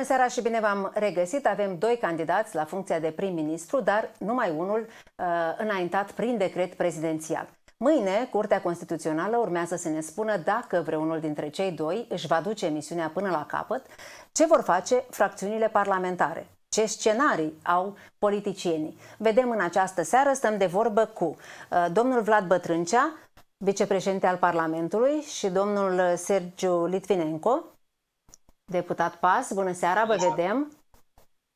Bună seara și bine v-am regăsit. Avem doi candidați la funcția de prim-ministru, dar numai unul uh, înaintat prin decret prezidențial. Mâine, Curtea Constituțională urmează să ne spună dacă vreunul dintre cei doi își va duce misiunea până la capăt, ce vor face fracțiunile parlamentare, ce scenarii au politicienii. Vedem în această seară, stăm de vorbă cu uh, domnul Vlad Bătrâncea, vicepreședinte al Parlamentului, și domnul Sergiu Litvinenko, deputat PAS. Bună seara, vă vedem!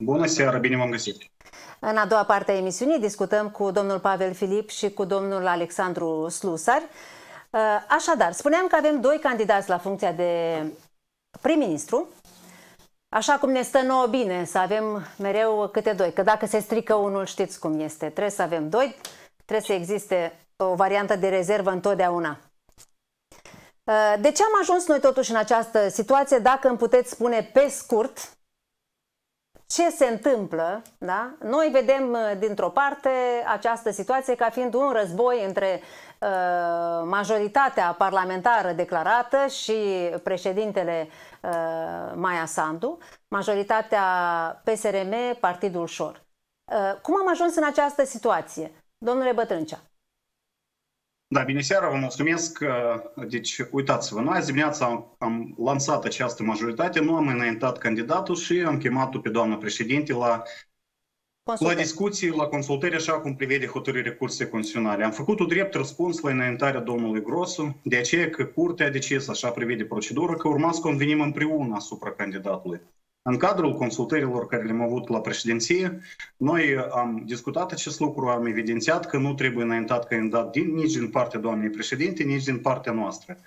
Bună seara, bine v-am găsit! În a doua parte a emisiunii discutăm cu domnul Pavel Filip și cu domnul Alexandru Slusar. Uh, așadar, spuneam că avem doi candidați la funcția de prim-ministru, Așa cum ne stă nouă bine să avem mereu câte doi, că dacă se strică unul știți cum este, trebuie să avem doi, trebuie să existe o variantă de rezervă întotdeauna. Uh, de ce am ajuns noi totuși în această situație, dacă îmi puteți spune pe scurt ce se întâmplă, da? Noi vedem uh, dintr-o parte această situație ca fiind un război între uh, majoritatea parlamentară declarată și președintele uh, Maia Sandu, majoritatea PSRM, Partidul Șor. Uh, cum am ajuns în această situație? Domnule Bătrâncea. Da, bine seara, vă mulțumesc. Deci, uitați-vă, noi azi dimineața am, am lansat această majoritate, nu am înaintat candidatul și am chemat-o pe doamna președinte la, la discuții, la consultări, așa cum prevede hotărârea Curții Constituționale. Am făcut un drept răspuns la înaintarea domnului Grosu, de aceea că Curtea a decis, așa prevede procedură, că urma să convenim împreună asupra candidatului. În cadrul consultărilor care le-am avut la președinție, noi am discutat acest lucru, am evidențiat că nu trebuie înaintat candidat din, nici din partea doamnei președinte, nici din partea noastră.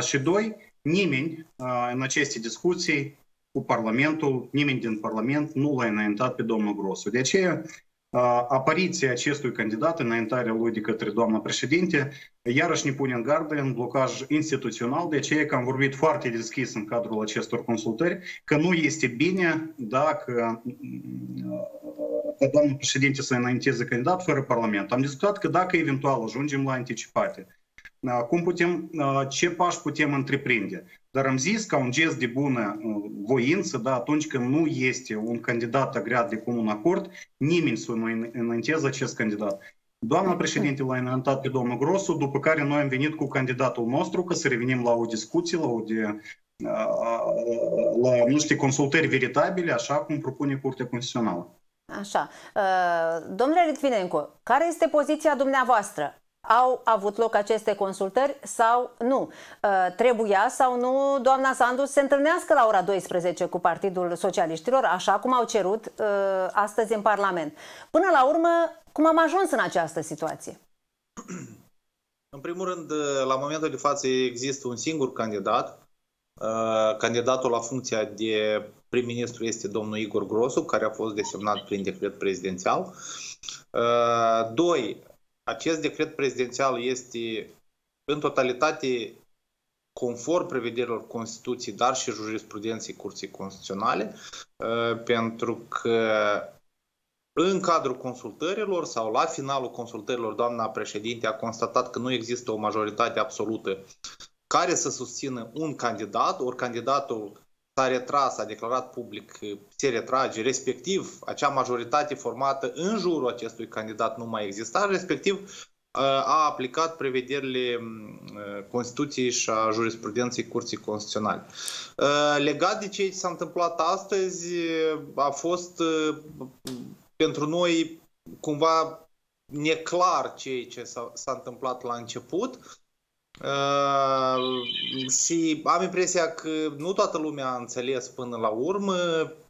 Și doi, nimeni în aceste discuții cu Parlamentul, nimeni din Parlament nu l-a înaintat pe domnul Grosu. De aceea apariția acestui candidat, înaintarea lui de către doamna președinte, iarăși ne pune în gardă în blocaj instituțional, de aceea că am vorbit foarte deschis în cadrul acestor consultări, că nu este bine dacă ca doamna președinte să înainteze candidat fără Parlament. Am discutat că dacă eventual ajungem la anticipate, cum putem, ce pași putem întreprinde. Dar am zis ca un gest de bună voință, da, atunci când nu este un candidat agreat de comun acord, nimeni să nu înainteze acest candidat. Doamna președinte l-a înaintat pe domnul Grosu, după care noi am venit cu candidatul nostru ca să revenim la o discuție, la o de, la niște consultări veritabile, așa cum propune Curtea Constituțională. Așa. Domnule Litvinenko, care este poziția dumneavoastră? Au avut loc aceste consultări sau nu. Uh, trebuia sau nu doamna Sandu să se întâlnească la ora 12 cu Partidul Socialiștilor, așa cum au cerut uh, astăzi în Parlament. Până la urmă, cum am ajuns în această situație? În primul rând, la momentul de față există un singur candidat. Uh, candidatul la funcția de prim-ministru este domnul Igor Grosu, care a fost desemnat prin decret prezidențial. Doi, acest decret prezidențial este în totalitate conform prevederilor Constituției, dar și jurisprudenței Curții Constituționale, uh, pentru că în cadrul consultărilor sau la finalul consultărilor, doamna președinte a constatat că nu există o majoritate absolută care să susțină un candidat, ori candidatul s-a retras, a declarat public că se retrage, respectiv acea majoritate formată în jurul acestui candidat nu mai exista, respectiv uh, a aplicat prevederile uh, Constituției și a jurisprudenței Curții Constituționale. Uh, legat de ce s-a întâmplat astăzi, a fost pentru noi cumva neclar ceea ce s-a întâmplat la început. Uh, și am impresia că nu toată lumea a înțeles până la urmă,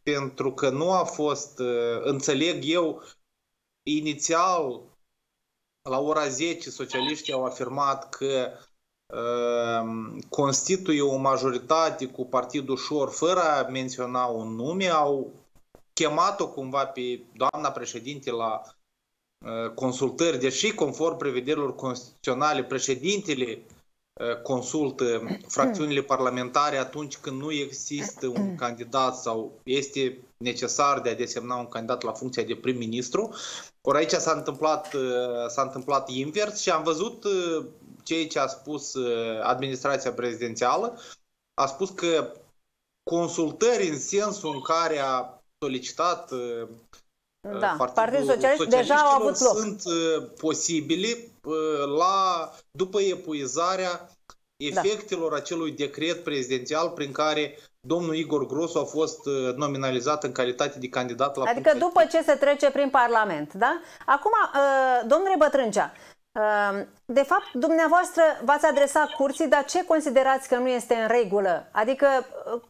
pentru că nu a fost, uh, înțeleg eu, inițial, la ora 10, socialiștii au afirmat că uh, constituie o majoritate cu partidul Șor fără a menționa un nume, au chemat-o cumva pe doamna președinte la uh, consultări, deși conform prevederilor constituționale, președintele Uh, consultă fracțiunile parlamentare atunci când nu există un candidat sau este necesar de a desemna un candidat la funcția de prim-ministru. Ori aici s-a întâmplat, uh, s-a întâmplat invers și am văzut uh, ceea ce a spus administrația prezidențială. A spus că consultări în sensul în care a solicitat da, Partidul Socialist deja au avut loc. sunt posibili la, după epuizarea da. efectelor da. acelui decret prezidențial prin care domnul Igor Grosu a fost uh, nominalizat în calitate de candidat la Adică după ce se trece prin Parlament, da? Acum, uh, domnule Bătrâncea, uh, de fapt, dumneavoastră v-ați adresat curții, dar ce considerați că nu este în regulă? Adică,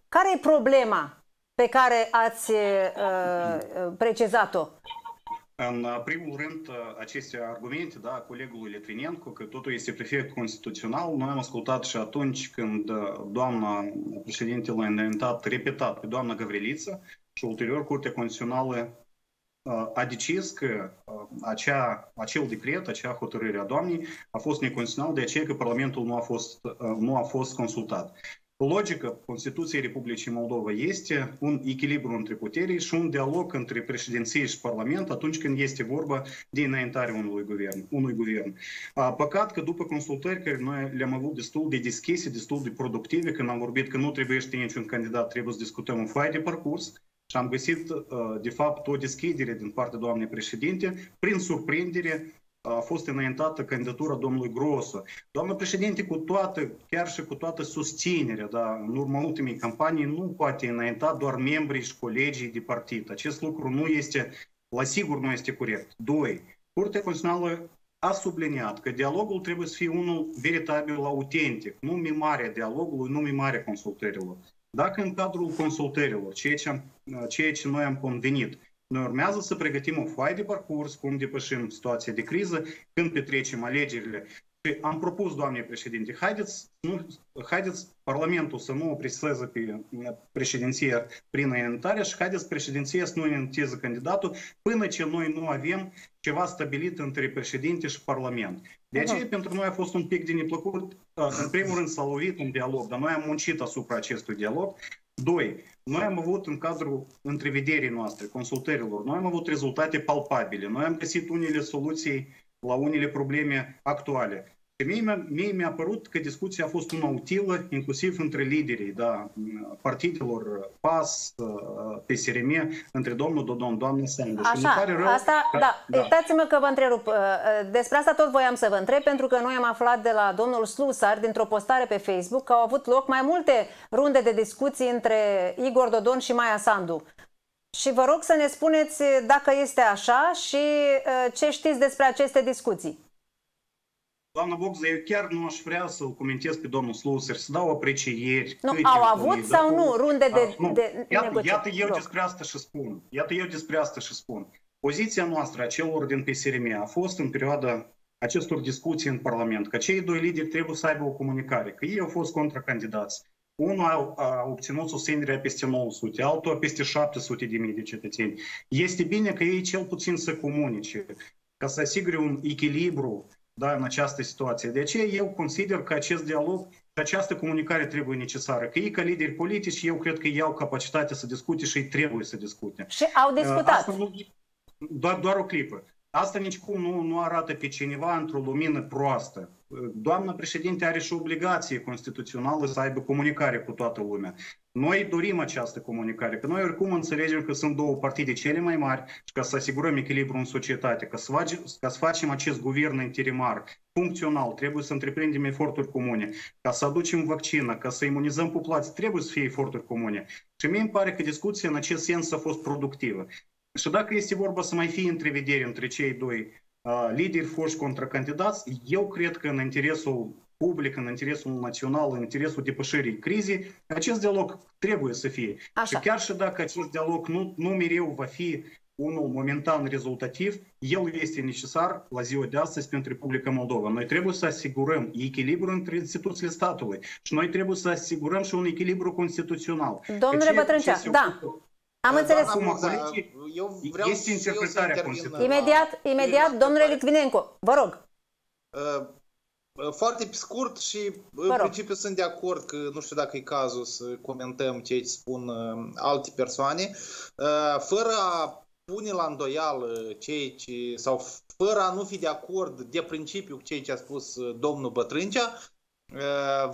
care e problema pe care ați precizat-o? În primul rând, aceste argumente, da, colegului Litvinenko, că totul este perfect constituțional, noi am ascultat și atunci când doamna președintele a înaintat repetat pe doamna Gavriliță și ulterior Curtea Constituțională a decis că acea, acel decret, acea hotărâre a doamnei a fost neconstituțional de aceea că Parlamentul nu a fost, nu a fost consultat. Logica Constituției Republicii Moldova este un echilibru între puteri și un dialog între președinție și Parlament atunci când este vorba de înaintarea unui guvern. Unui guvern. Păcat că după consultări care noi le-am avut destul de deschise, destul de productive, când am vorbit că nu trebuie să niciun candidat, trebuie să discutăm un foaie de parcurs, și am găsit, de fapt, o deschidere din partea doamnei președinte, prin surprindere, a fost înaintată candidatura domnului Grosu. Doamnă președinte, cu toată, chiar și cu toată susținerea, da, în urma ultimei campanii, nu poate înainta doar membrii și colegii de partid. Acest lucru nu este, la sigur nu este corect. Doi, Curtea Constituțională a subliniat că dialogul trebuie să fie unul veritabil autentic, nu mimarea dialogului, nu mimarea consultărilor. Dacă în cadrul consultărilor, ceea ce, ceea ce noi am convenit, noi urmează să pregătim o foaie de parcurs, cum depășim situația de criză, când petrecem alegerile. Și am propus, doamne președinte, haideți, nu, haideți Parlamentul să nu opreseze pe președinție prin înaintare și haideți președinția să nu înainteze candidatul până ce noi nu avem ceva stabilit între președinte și Parlament. De aceea, uh-huh. pentru noi a fost un pic de neplăcut, în primul rând s-a lovit un dialog, dar noi am muncit asupra acestui dialog Doi, noi am avut în cadrul întrevederii noastre, consultărilor, noi am avut rezultate palpabile. Noi am găsit unele soluții la unele probleme actuale. Și mie, mie mi-a părut că discuția a fost una utilă, inclusiv între liderii da, partidelor PAS, PSRM, între domnul Dodon, doamna Sandu. Așa, rău asta, că, da, da. iertați-mă că vă întrerup. Despre asta tot voiam să vă întreb, pentru că noi am aflat de la domnul Slusar, dintr-o postare pe Facebook, că au avut loc mai multe runde de discuții între Igor Dodon și Maia Sandu. Și vă rog să ne spuneți dacă este așa și ce știți despre aceste discuții. Doamna Bogza, eu chiar nu aș vrea să-l comentez pe domnul Sluser, să dau aprecieri. Nu, au avut sau nu runde de, nu, de iată, negocieri? Iată eu despre asta și spun. Iată eu despre asta și spun. Poziția noastră a celor din PSRM a fost în perioada acestor discuții în Parlament, că cei doi lideri trebuie să aibă o comunicare, că ei au fost contracandidați. Unul a, a obținut susținerea peste 900, altul peste 700 de mii de cetățeni. Este bine că ei cel puțin să comunice, ca să asigure un echilibru da, în această situație. De aceea eu consider că acest dialog și această comunicare trebuie necesară. Că ei, ca lideri politici, eu cred că ei au capacitatea să discute și ei trebuie să discute. Și au discutat. Asta nu, doar, doar o clipă. Asta nicicum nu, nu arată pe cineva într-o lumină proastă. Doamna președinte are și obligație constituțională să aibă comunicare cu toată lumea. Noi dorim această comunicare, că noi oricum înțelegem că sunt două partide cele mai mari și ca să asigurăm echilibru în societate, ca să, facem, ca să facem acest guvern interimar funcțional, trebuie să întreprindem eforturi comune, ca să aducem vaccină, ca să imunizăm populația, trebuie să fie eforturi comune. Și mie îmi pare că discuția în acest sens a fost productivă. Și dacă este vorba să mai fie întrevedere între cei doi uh, lideri foști contra candidați, eu cred că în interesul public, în interesul național, în interesul depășirii crizei, acest dialog trebuie să fie. Așa. Și chiar și dacă acest dialog nu, nu mereu va fi unul momentan rezultativ, el este necesar la ziua de astăzi pentru Republica Moldova. Noi trebuie să asigurăm echilibru între instituțiile statului și noi trebuie să asigurăm și un echilibru constituțional. Domnule Bătrâncea, da. Am da, înțeles. Acum, eu vreau este interpretarea Constituției. Imediat, imediat, domnule Litvinenko, vă rog. Uh, foarte pe scurt și în principiu sunt de acord că nu știu dacă e cazul să comentăm ce spun uh, alte persoane, uh, fără a pune la îndoială cei ce, sau fără a nu fi de acord de principiu cu ceea ce a spus uh, domnul Bătrâncea,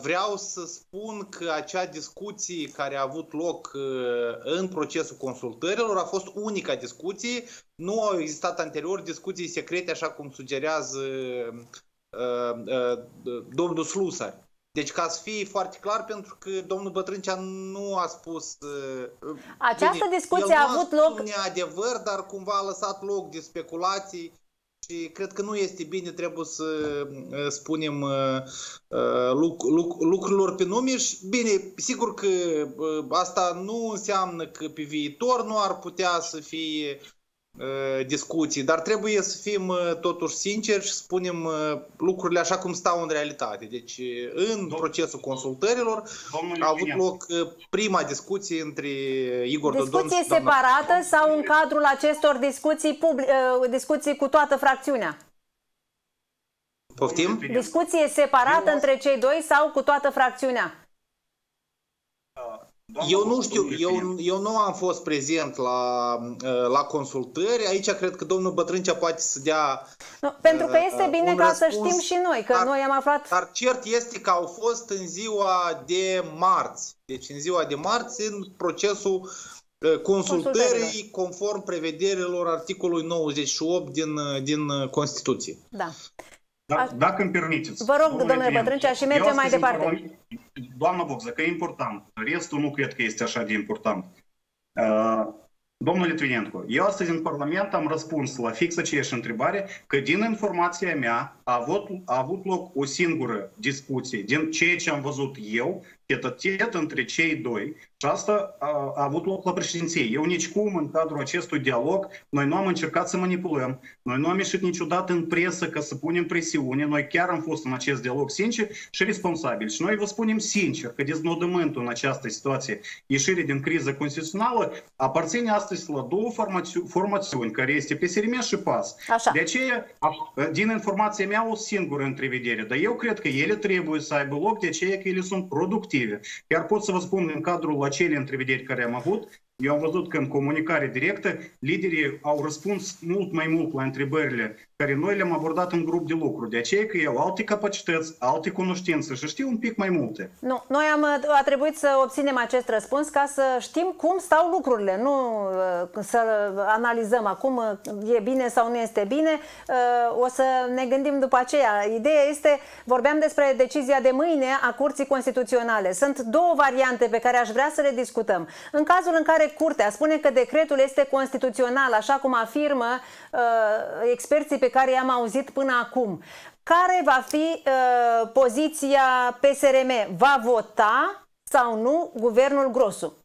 Vreau să spun că acea discuție care a avut loc în procesul consultărilor a fost unica discuție. Nu au existat anterior discuții secrete, așa cum sugerează domnul Slusar. Deci ca să fie foarte clar, pentru că domnul Bătrâncea nu a spus... Această bine, discuție a avut loc... Nu adevăr, dar cumva a lăsat loc de speculații și cred că nu este bine, trebuie să uh, spunem uh, uh, lucrurilor pe nume și bine, sigur că asta nu înseamnă că pe viitor nu ar putea să fie discuții, dar trebuie să fim totuși sinceri și spunem lucrurile așa cum stau în realitate. Deci, în Domn... procesul consultărilor Domnul a avut loc prima discuție între Igor Dodon Discuție și separată doamna... sau în cadrul acestor discuții, public, discuții cu toată fracțiunea? Poftim? Discuție separată Eu... între cei doi sau cu toată fracțiunea? Eu nu știu, eu, eu nu am fost prezent la, uh, la consultări. Aici cred că domnul Bătrâncea poate să dea nu, Pentru că este uh, bine ca răspuns, să știm și noi, că dar, noi am aflat... Dar cert este că au fost în ziua de marți. Deci în ziua de marți, în procesul uh, consultării conform prevederilor articolului 98 din, din Constituție. Da. Da, dacă îmi permiteți. Vă rog, domnule Bătrâncea, și mergem mai departe. Doamna Bogză, că e important. Restul nu cred că este așa de important. Uh, Domnul Litvinenko, eu astăzi în Parlament am răspuns la fix aceeași întrebare că din informația mea a avut, loc o singură discuție din ceea ce am văzut eu, tet între cei doi și asta a, a avut loc la președinție. Eu nici cum în cadrul acestui dialog, noi nu am încercat să manipulăm, noi nu am ieșit niciodată în presă ca să punem presiune, noi chiar am fost în acest dialog sincer și responsabil. Și noi vă spunem sincer că deznodământul în această situație, ieșirea din criză constituțională, aparține astăzi la două formațiuni, formațiuni care este PSRM și PAS. Așa. De aceea, din informația mea, o singură întrevedere, dar eu cred că ele trebuie să aibă loc, de aceea că ele sunt productive. Chiar pot să vă spun în cadrul acelei întrevederi care am avut, eu am văzut că în comunicare directă liderii au răspuns mult mai mult la întrebările care noi le-am abordat în grup de lucru. De aceea că au alte capacități, alte cunoștințe și știu un pic mai multe. Nu, noi am a trebuit să obținem acest răspuns ca să știm cum stau lucrurile, nu uh, să analizăm acum uh, e bine sau nu este bine. Uh, o să ne gândim după aceea. Ideea este, vorbeam despre decizia de mâine a Curții Constituționale. Sunt două variante pe care aș vrea să le discutăm. În cazul în care Curtea spune că decretul este constituțional, așa cum afirmă uh, experții pe care i-am auzit până acum. Care va fi uh, poziția PSRM? Va vota sau nu guvernul Grosu?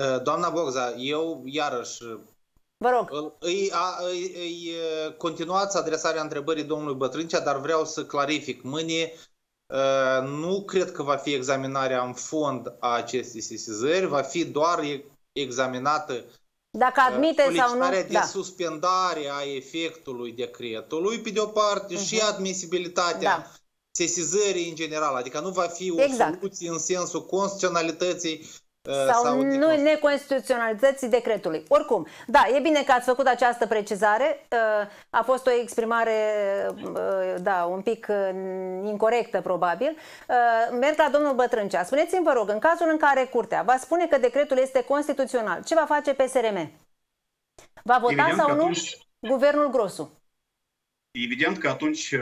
Uh, doamna Bogza, eu iarăși Vă rog. Îi, a, îi, îi continuați adresarea întrebării domnului Bătrâncea, dar vreau să clarific. Mâine nu cred că va fi examinarea în fond a acestei sesizări, va fi doar examinată dacă admite sau nu, de da. suspendare a efectului decretului, pe de o parte, uh-huh. și mhm. admisibilitatea da. sesizării în general. Adică nu va fi o exact. soluție în sensul constituționalității Uh, sau, sau nu neconstituționalității decretului. Oricum, da, e bine că ați făcut această precizare. Uh, a fost o exprimare, uh, da, un pic incorrectă, probabil. Merg la domnul Bătrâncea. Spuneți-mi, vă rog, în cazul în care Curtea va spune că decretul este constituțional, ce va face PSRM? Va vota Evident sau nu atunci... guvernul Grosu? Evident că atunci uh,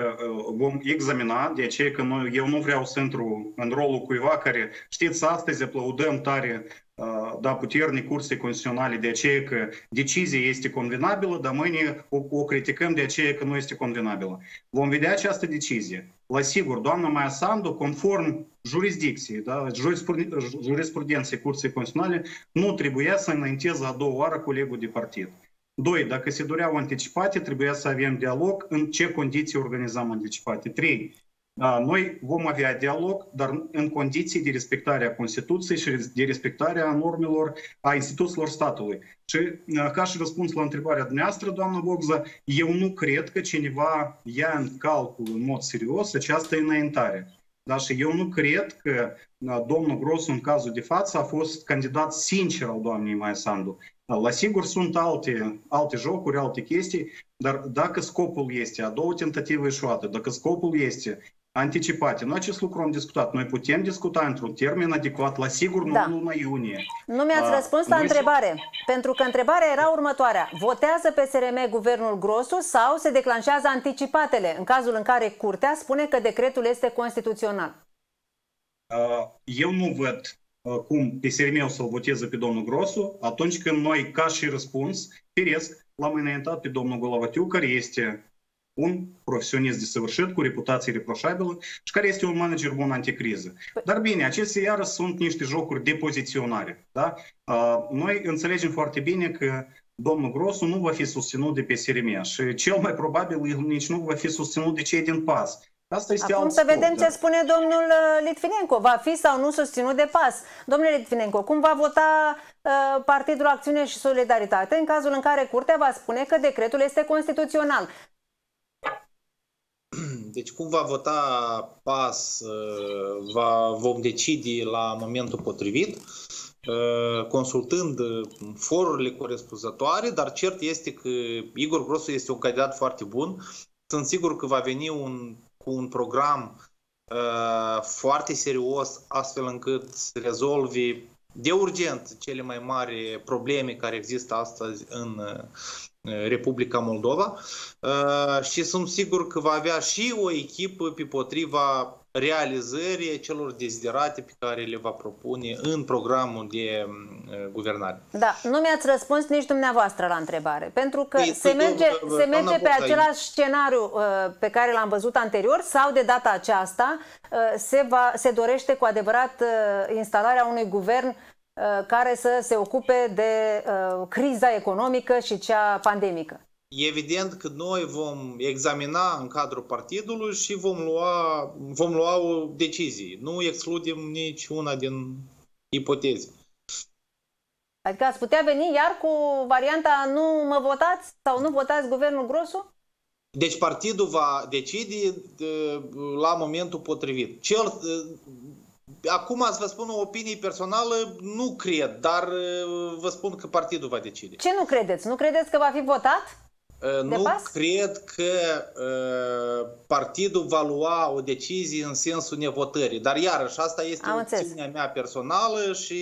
vom examina, de aceea că noi, eu nu vreau să intru în rolul cuiva care, știți, astăzi aplaudăm tare uh, da, puternic curse constituționale de aceea că decizia este convenabilă, dar mâine o, o criticăm de aceea că nu este convenabilă. Vom vedea această decizie. La sigur, doamna Maia Sandu, conform jurisdicției, da, jurisprudenței Curții Constituționale, nu trebuia să înainteze a doua oară colegul de partid. Doi, dacă se doreau anticipate, trebuia să avem dialog în ce condiții organizăm anticipate. Trei, noi vom avea dialog, dar în condiții de respectare a Constituției și de respectare a normelor a instituțiilor statului. Și ca și răspuns la întrebarea dumneavoastră, doamnă Bogza, eu nu cred că cineva ia în calcul în mod serios această înaintare. Da, și eu nu cred că domnul Gros în cazul de față a fost candidat sincer al doamnei Maia Sandu. La sigur sunt alte, alte jocuri, alte chestii, dar dacă scopul este a doua tentative eșuate, dacă scopul este anticipate. Noi acest lucru am discutat. Noi putem discuta într-un termen adecvat, la sigur, nu Da. în luna iunie. Nu mi-ați A, răspuns la noi să- întrebare, pentru că întrebarea era următoarea. Votează PSRM guvernul Grosu sau se declanșează anticipatele în cazul în care curtea spune că decretul este constituțional? Uh, Eu nu văd uh, cum PSRM o să-l voteze pe domnul Grosu atunci când noi, ca și răspuns, firesc, l-am înaintat pe domnul Golovatiu, care este un profesionist desăvârșit, cu reputație reproșabilă și care este un manager bun anticriză. Dar bine, acestea iară sunt niște jocuri de poziționare. Da? Uh, Noi înțelegem foarte bine că domnul Grosu nu va fi susținut de PSRM și cel mai probabil el nici nu va fi susținut de cei din PAS. Asta este Acum alt să scop, vedem da. ce spune domnul uh, Litvinenko. Va fi sau nu susținut de PAS? Domnule Litvinenko, cum va vota uh, Partidul Acțiune și Solidaritate în cazul în care curtea va spune că decretul este constituțional? Deci cum va vota PAS, uh, va, vom decide la momentul potrivit, uh, consultând uh, forurile corespunzătoare, dar cert este că Igor Grosu este un candidat foarte bun. Sunt sigur că va veni un, cu un program uh, foarte serios, astfel încât să rezolve de urgent cele mai mari probleme care există astăzi în uh, Republica Moldova. Uh, și sunt sigur că va avea și o echipă pe potriva realizării celor deziderate pe care le va propune în programul de uh, guvernare. Da, nu mi-ați răspuns nici dumneavoastră la întrebare, pentru că Păi, se păi, merge, doamnă se merge pe Boca, același scenariu uh, pe care l-am văzut anterior sau de data aceasta uh, se, va, se dorește cu adevărat uh, instalarea unui guvern uh, care să se ocupe de uh, criza economică și cea pandemică. Evident că noi vom examina în cadrul partidului și vom lua, vom lua o decizie. Nu excludem nici una din ipoteze. Adică ați putea veni iar cu varianta nu mă votați sau nu votați guvernul Grosu? Deci partidul va decide de, la momentul potrivit. Cel, eh, acum să vă spun o opinie personală, nu cred, dar eh, vă spun că partidul va decide. Ce nu credeți? Nu credeți că va fi votat? Eh, Nu pas? cred că uh, partidul va lua o decizie în sensul nevotării. Dar iarăși, asta este Am înțeles. opțiunea mea personală și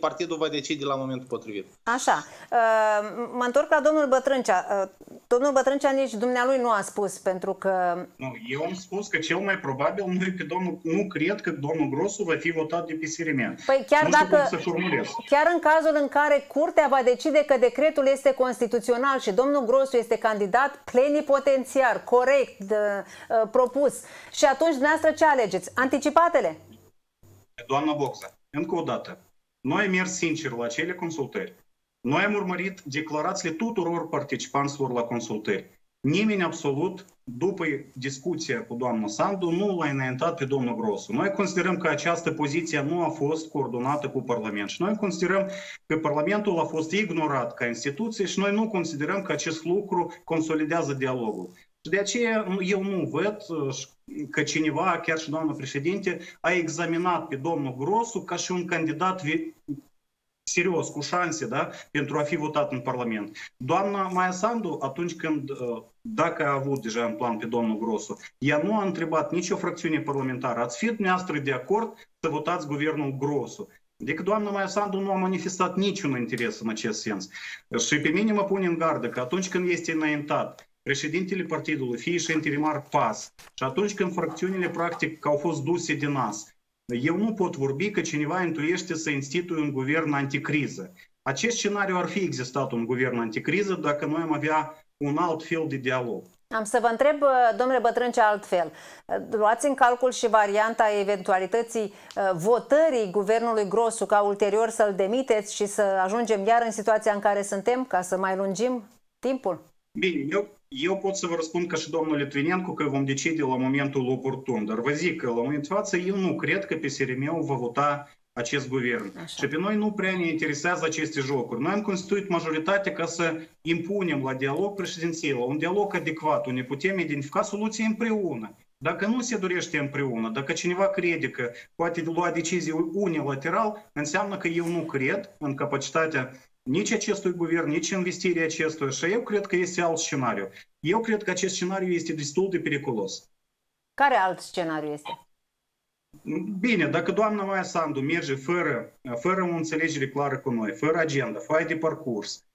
partidul va decide la momentul potrivit. Așa, uh, mă întorc la domnul Bătrâncea. Uh, Domnul Bătrâncea nici dumnealui nu a spus, pentru că Nu, eu am spus că cel mai probabil nu, e că domnul, nu cred că domnul Grosu va fi votat de PSRM. Păi chiar nu știu dacă- cum să formulez. chiar în cazul în care curtea va decide că decretul este constituțional și domnul Grosu este candidat plenipotențiar, corect, de, uh, propus, și atunci dumneavoastră ce alegeți? Anticipatele? Doamna Boxa, încă o dată, noi am mers sincer la acele consultări. Noi am urmărit declarațiile tuturor participanților la consultări. Nimeni absolut, după discuția cu doamna Sandu, nu l-a înaintat pe domnul Grosu. Noi considerăm că această poziție nu a fost coordonată cu Parlament și noi considerăm că Parlamentul a fost ignorat ca instituție și noi nu considerăm că acest lucru consolidează dialogul. Și de aceea nu- eu nu văd uh, că cineva, chiar și doamna președinte, a examinat pe domnul Grosu ca și un candidat vi- serios, cu șanse, da, pentru a fi votat în Parlament. Doamna Maia Sandu, atunci când, uh, dacă a avut deja în plan pe domnul Grosu, ea nu a întrebat nicio fracțiune parlamentară, ați fi dumneavoastră de acord să votați guvernul Grosu? Adică doamna Maia Sandu nu a manifestat niciun interes în acest sens. Și pe mine mă pune în gardă că atunci când este înaintat președintele partidului, fie și interimar PAS, și atunci când fracțiunile practic au fost duse de nas, eu nu pot vorbi că cineva intuiește să instituie un guvern anticriză. Acest scenariu ar fi existat un guvern anticriză dacă noi am avea un alt fel de dialog. Am să vă întreb, uh, domnule Bătrâncea, altfel. Uh, Luați în calcul și varianta eventualității uh, votării guvernului Grosu ca ulterior să-l demiteți și să ajungem iar în situația în care suntem, ca să mai lungim timpul? Bine, eu, eu pot să vă răspund ca și domnul Litvinencu că vom decide la momentul oportun, dar vă zic că la momentul de față eu nu cred că PSRM va vota acest guvern. Așa. Și pe noi nu prea ne interesează aceste jocuri. Noi am constituit majoritatea ca să impunem la dialog președinției, la un dialog adecvat, unde putem identifica soluții împreună. Dacă nu se dorește împreună, dacă cineva crede că poate lua decizii unilateral, înseamnă că eu nu cred în capacitatea nici acestui guvern, nici investirea acestuia și eu cred că este alt scenariu. Eu cred că acest scenariu este destul de periculos. Care alt scenariu este? Bine, dacă doamna Maia Sandu merge fără, fără o înțelegere clară cu noi, fără agenda, fără de parcurs,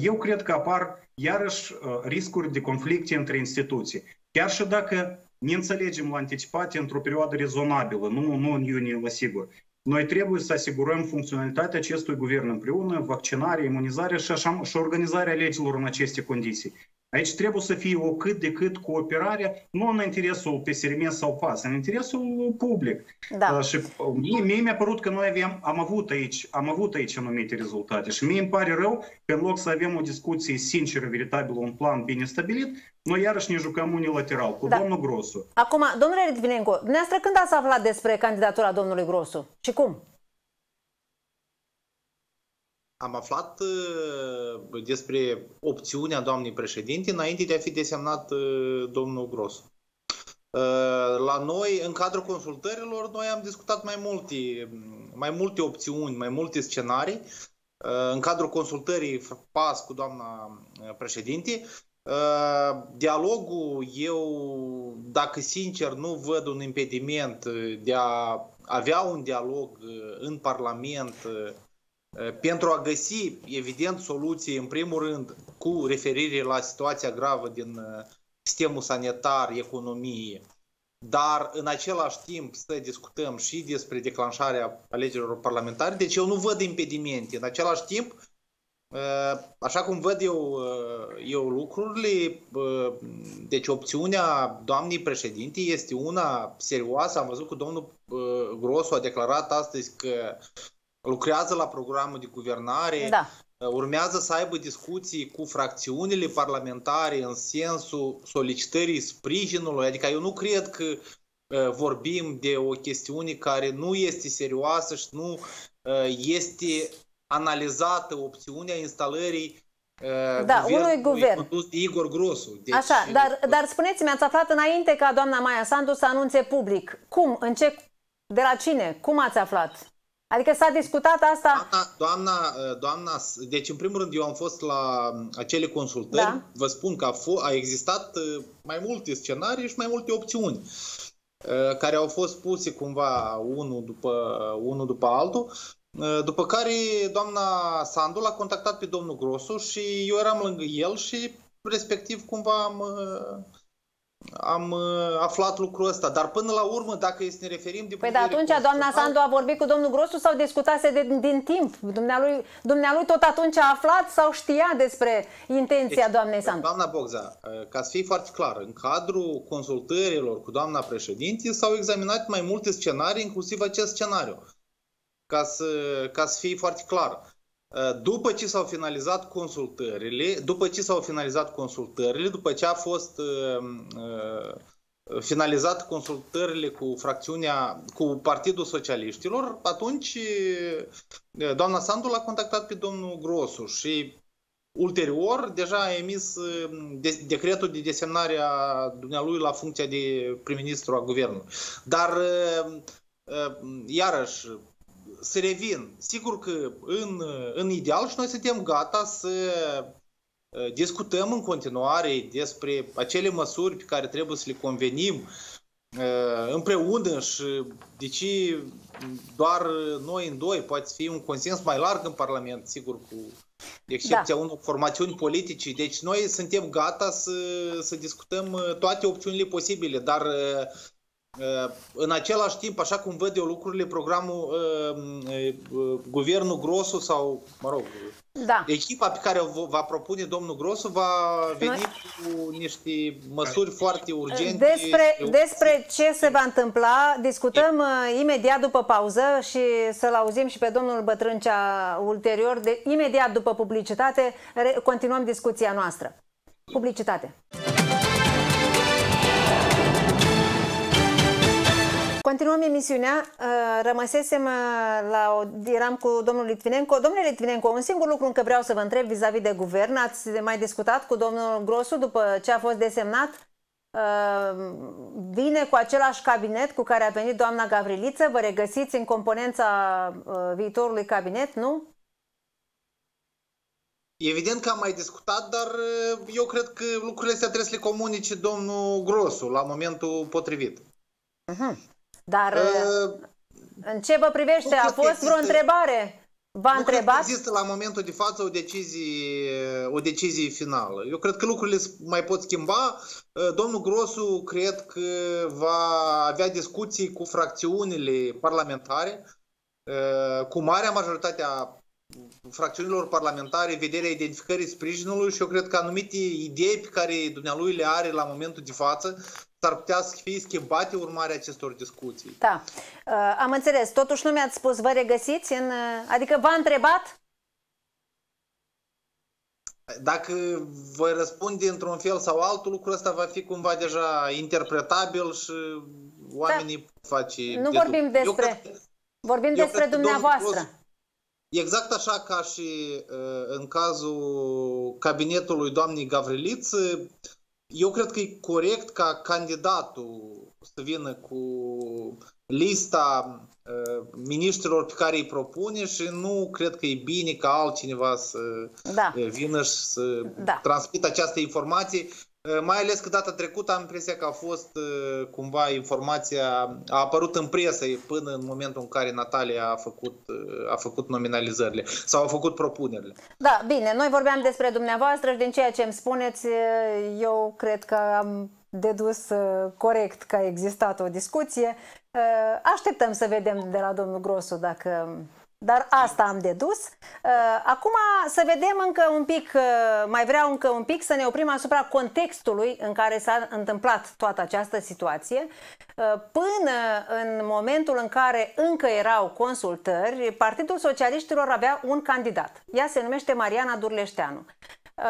eu cred că apar iarăși riscuri de conflicte între instituții. Chiar și dacă ne înțelegem la anticipat într-o perioadă rezonabilă, nu, nu în iunie, la sigur. Noi trebuie să asigurăm funcționalitatea acestui guvern împreună, vaccinare, imunizare și, așa, și organizarea legilor în aceste condiții. Aici trebuie să fie o cât de cât cooperare, nu în interesul PSRM sau PAS, în interesul public. Da. Și mie, mie mi-a părut că noi avem, am avut aici, am avut aici anumite rezultate și mie îmi pare rău că în loc să avem o discuție sinceră, veritabilă, un plan bine stabilit, noi iarăși ne jucăm unilateral cu da. domnul Grosu. Acum, domnule Litvinenko, dumneavoastră când ați aflat despre candidatura domnului Grosu și cum? Am aflat uh, despre opțiunea doamnei președinte înainte de a fi desemnat uh, domnul Gros. Uh, la noi, în cadrul consultărilor, noi am discutat mai multe, mai multe opțiuni, mai multe scenarii. În cadrul consultării PAS cu doamna președinte, dialogul, eu, dacă sincer, nu văd un impediment de a avea un dialog în Parlament pentru a găsi, evident, soluții, în primul rând, cu referire la situația gravă din sistemul sanitar, economie, dar în același timp să discutăm și despre declanșarea alegerilor parlamentare, deci eu nu văd impedimente. În același timp, așa cum văd eu, eu lucrurile, deci opțiunea doamnei președinte este una serioasă. Am văzut că domnul Grosu a declarat astăzi că lucrează la programul de guvernare, da. urmează să aibă discuții cu fracțiunile parlamentare în sensul solicitării sprijinului. Adică eu nu cred că vorbim de o chestiune care nu este serioasă și nu este analizată opțiunea instalării da, unui guvern. de Igor Grosu. Deci, Așa, dar, dar spuneți-mi, ați aflat înainte ca doamna Maia Sandu să anunțe public. Cum? În ce? De la cine? Cum ați aflat? Adică s-a discutat asta? Doamna, doamna, doamna, deci în primul rând eu am fost la acele consultări, da. vă spun că a, a existat uh, mai multe scenarii și mai multe opțiuni uh, care au fost puse cumva unul după, unul după altul, uh, după care doamna Sandu l-a contactat pe domnul Grosu și eu eram lângă el și respectiv cumva am am uh, aflat lucrul ăsta. Dar până la urmă, dacă este ne referim... De păi de atunci doamna Sandu a vorbit cu domnul Grosu sau discutase de, din timp? Dumnealui, dumnealui tot atunci a aflat sau știa despre intenția deci, doamnei Sandu? Doamna Bogza, uh, ca să fie foarte clar, în cadrul consultărilor cu doamna președinte s-au examinat mai multe scenarii, inclusiv acest scenariu. Ca să, ca să fie foarte clar. Uh, după ce s-au finalizat consultările, după ce s-au finalizat consultările, după ce a fost uh, uh, finalizat consultările cu fracțiunea, cu Partidul Socialiștilor, atunci doamna Sandu l-a contactat pe domnul Grosu și ulterior deja a emis decretul de desemnare a dumnealui la funcția de prim-ministru a guvernului. Dar iarăși să revin, sigur că în, în ideal și noi suntem gata să uh, discutăm în continuare despre acele măsuri pe care trebuie să le convenim uh, împreună și de ce doar noi în doi, poate fi un consens mai larg în Parlament, sigur, cu excepția da. unor formațiuni politice. Deci noi suntem gata să, să discutăm uh, toate opțiunile posibile, dar Uh, în același timp, așa cum văd eu lucrurile, programul, uh, uh, guvernul Grosu sau, mă rog, da. echipa pe care o va propune domnul Grosu va veni Noi... cu niște măsuri foarte urgente. Despre, despre ce se va întâmpla, discutăm e... imediat după pauză și să-l auzim și pe domnul Bătrâncea ulterior. De, imediat după publicitate, continuăm discuția noastră. Publicitate. Continuăm emisiunea. Uh, rămăsesem uh, la o, eram cu domnul Litvinenco. Domnule Litvinenco, un singur lucru încă vreau să vă întreb vis-a-vis -vis de guvern. Ați mai discutat cu domnul Grosu după ce a fost desemnat? Uh, vine cu același cabinet cu care a venit doamna Gavriliță? Vă regăsiți în componența viitorului cabinet, nu? Evident că am mai discutat, dar uh, eu cred că lucrurile astea trebuie să le comunice domnul Grosu la momentul potrivit. Uh-huh. Dar uh, în ce vă privește, a fost vreo întrebare? V-a nu întrebat? Cred că există la momentul de față o decizie, o decizie finală. Eu cred că lucrurile mai pot schimba. Domnul Grosu cred că va avea discuții cu fracțiunile parlamentare, cu marea majoritate a fracțiunilor parlamentare vederea identificării sprijinului și eu cred că anumite idei pe care dumnealui le are la momentul de față s-ar putea să fie schimbate urmarea acestor discuții. Da, uh, am înțeles. Totuși nu mi-ați spus, vă regăsiți în... Uh, adică v-a întrebat? Dacă voi răspunde într-un fel sau altul, lucrul ăsta va fi cumva deja interpretabil și oamenii da. face... Nu de vorbim despre... Cred, vorbim despre dumneavoastră. Exact așa ca și uh, în cazul cabinetului doamnei Gavriliță, eu cred că e corect ca candidatul să vină cu lista uh, ministrilor pe care îi propune și nu cred că e bine ca altcineva să da. vină și să da. transmită această informație Eh, mai ales că data trecută am impresia că a fost eh, cumva informația, a apărut în presă până în momentul în care Natalia a făcut, eh, a făcut nominalizările sau a făcut propunerile. Da, bine, noi vorbeam despre dumneavoastră și din ceea ce îmi spuneți, eu cred că am dedus corect că a existat o discuție. Așteptăm să vedem de la domnul Grosu dacă dar asta am dedus. Uh, acum să vedem încă un pic, uh, mai vreau încă un pic să ne oprim asupra contextului în care s-a întâmplat toată această situație. Uh, până în momentul în care încă erau consultări, Partidul Socialiștilor avea un candidat. Ea se numește Mariana Durleșteanu. Uh,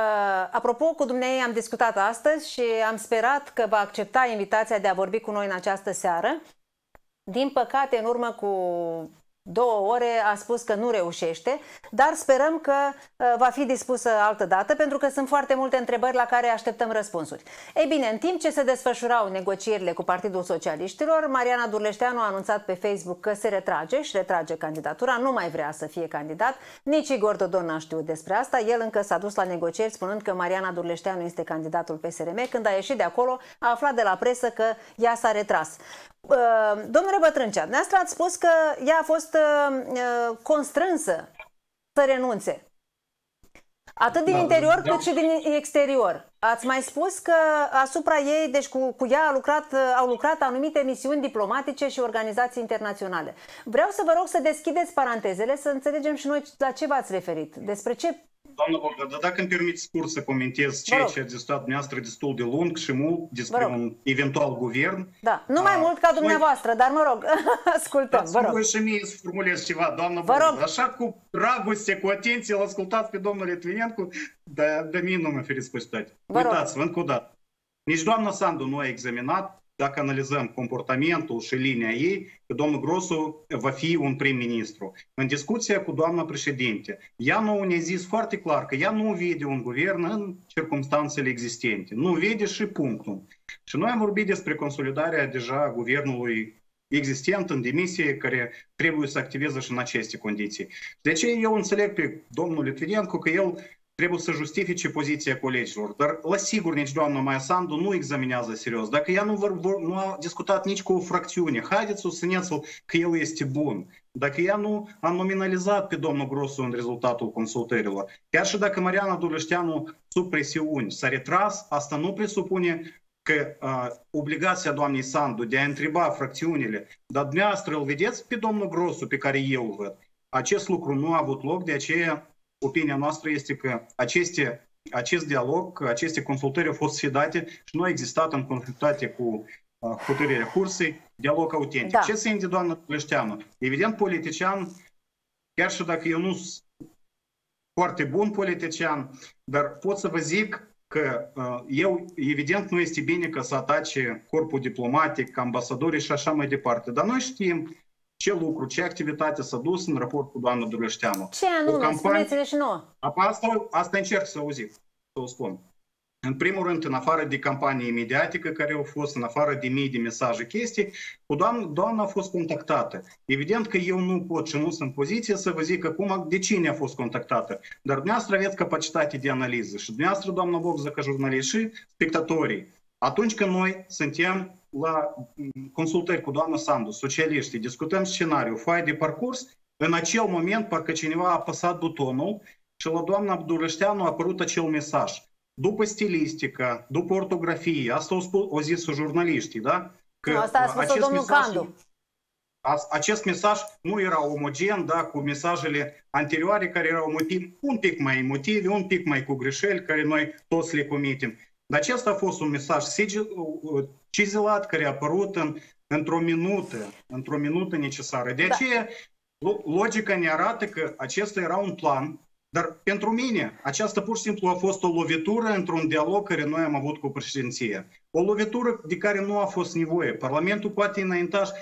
apropo, cu dumnei am discutat astăzi și am sperat că va accepta invitația de a vorbi cu noi în această seară. Din păcate, în urmă cu două ore a spus că nu reușește, dar sperăm că uh, va fi dispusă altă dată pentru că sunt foarte multe întrebări la care așteptăm răspunsuri. Ei bine, în timp ce se desfășurau negocierile cu Partidul Socialiștilor, Mariana Durleșteanu a anunțat pe Facebook că se retrage și retrage candidatura, nu mai vrea să fie candidat, nici Igor Dodon n-a știut despre asta, el încă s-a dus la negocieri spunând că Mariana Durleșteanu este candidatul PSRM, când a ieșit de acolo a aflat de la presă că ea s-a retras. Domnule Bătrâncea, dumneavoastră ați spus că ea a fost uh, uh, constrânsă să renunțe. Atât din da, interior da. cât și din exterior. Ați mai spus că asupra ei, deci cu, cu ea a lucrat, uh, au lucrat anumite misiuni diplomatice și organizații internaționale. Vreau să vă rog să deschideți parantezele, să înțelegem și noi la ce v-ați referit. Despre ce Doamna Bogdan, dar dacă îmi permit scurt să comentez ceea ce a discutat dumneavoastră destul de lung și mult despre un eventual guvern. Da, nu mai mult ca dumneavoastră, noi... dar mă rog, ascultăm, vă rog. și mie să formulez ceva, doamna vă Bogdan. Rog. Așa cu dragoste, cu atenție, îl ascultați pe domnul Litvinencu, dar de mine nu mă feriți pe Uitați-vă, încă o dată. Nici doamna Sandu nu a examinat dacă analizăm comportamentul și linia ei, că domnul Grosu va fi un prim-ministru. În discuția cu doamna președinte, ea nu ne-a zis foarte clar că ea nu vede un guvern în circunstanțele existente. Nu vede și punctul. Și noi am vorbit despre consolidarea deja guvernului existent în demisie care trebuie să activeze și în aceste condiții. De ce eu înțeleg pe domnul Litvinenko că el trebuie să justifice poziția colegilor. Dar, la sigur, nici doamna Maia Sandu nu examinează serios. Dacă ea nu, vor, vor, nu a discutat nici cu o fracțiune, haideți să susțineți că el este bun. Dacă ea nu a nominalizat pe domnul Grosu în rezultatul consultărilor, chiar și dacă Mariana Duleșteanu sub presiuni s-a retras, asta nu presupune că uh, obligația doamnei Sandu de a întreba fracțiunile, dar dumneavoastră îl vedeți pe domnul Grosu pe care eu îl văd. Acest lucru nu a avut loc, de aceea opinia noastră este că aceste, acest dialog, aceste consultări au fost sfidate și nu a existat în consultate cu uh, hotărârea cursei dialog autentic. Da. Ce simte doamna Plășteanu? Evident, politician, chiar și dacă eu nu sunt foarte bun politician, dar pot să vă zic că uh, eu, evident, nu este bine că să atace corpul diplomatic, ambasadorii și așa mai departe. Dar noi știm ce lucru, ce activitate s-a dus în raport cu doamna Dureșteanu. Ce anume? Campanie... Spuneți-ne și nouă. Asta, asta încerc să auzi, să o spun. în primul rând, în afară de campanii mediatică care au fost, în afară de mii de mesaje, chestii, cu doamna, doamna a fost contactată. Evident că eu nu pot și nu sunt în poziție să vă zic acum de cine a fost contactată. Dar dumneavoastră aveți capacitate de analiză și dumneavoastră, doamna Bogza, ca jurnalist și spectatorii. Atunci când noi suntem la consultări cu doamna Sandu, socialiștii, discutăm scenariu, foaie de parcurs, în acel moment parcă cineva a apăsat butonul și la doamna Abdurășteanu a apărut acel mesaj – după stilistică, după ortografie, asta o, spus, o zis jurnaliștii, da? Că nu, asta a spus domnul mesaj, Candu. Acest mesaj nu era omogen, da, cu mesajele anterioare care erau motiv, un pic mai emotive, un pic mai cu greșeli, care noi toți le comitem. Dar acesta a fost un mesaj cizelat care a apărut în, într-o minută, într-o minută necesară. De da. aceea, logica ne arată că acesta era un plan dar pentru mine, aceasta pur și simplu a fost o lovitură într-un dialog care noi am avut cu președinția. O lovitură de care nu a fost nevoie. Parlamentul poate înainta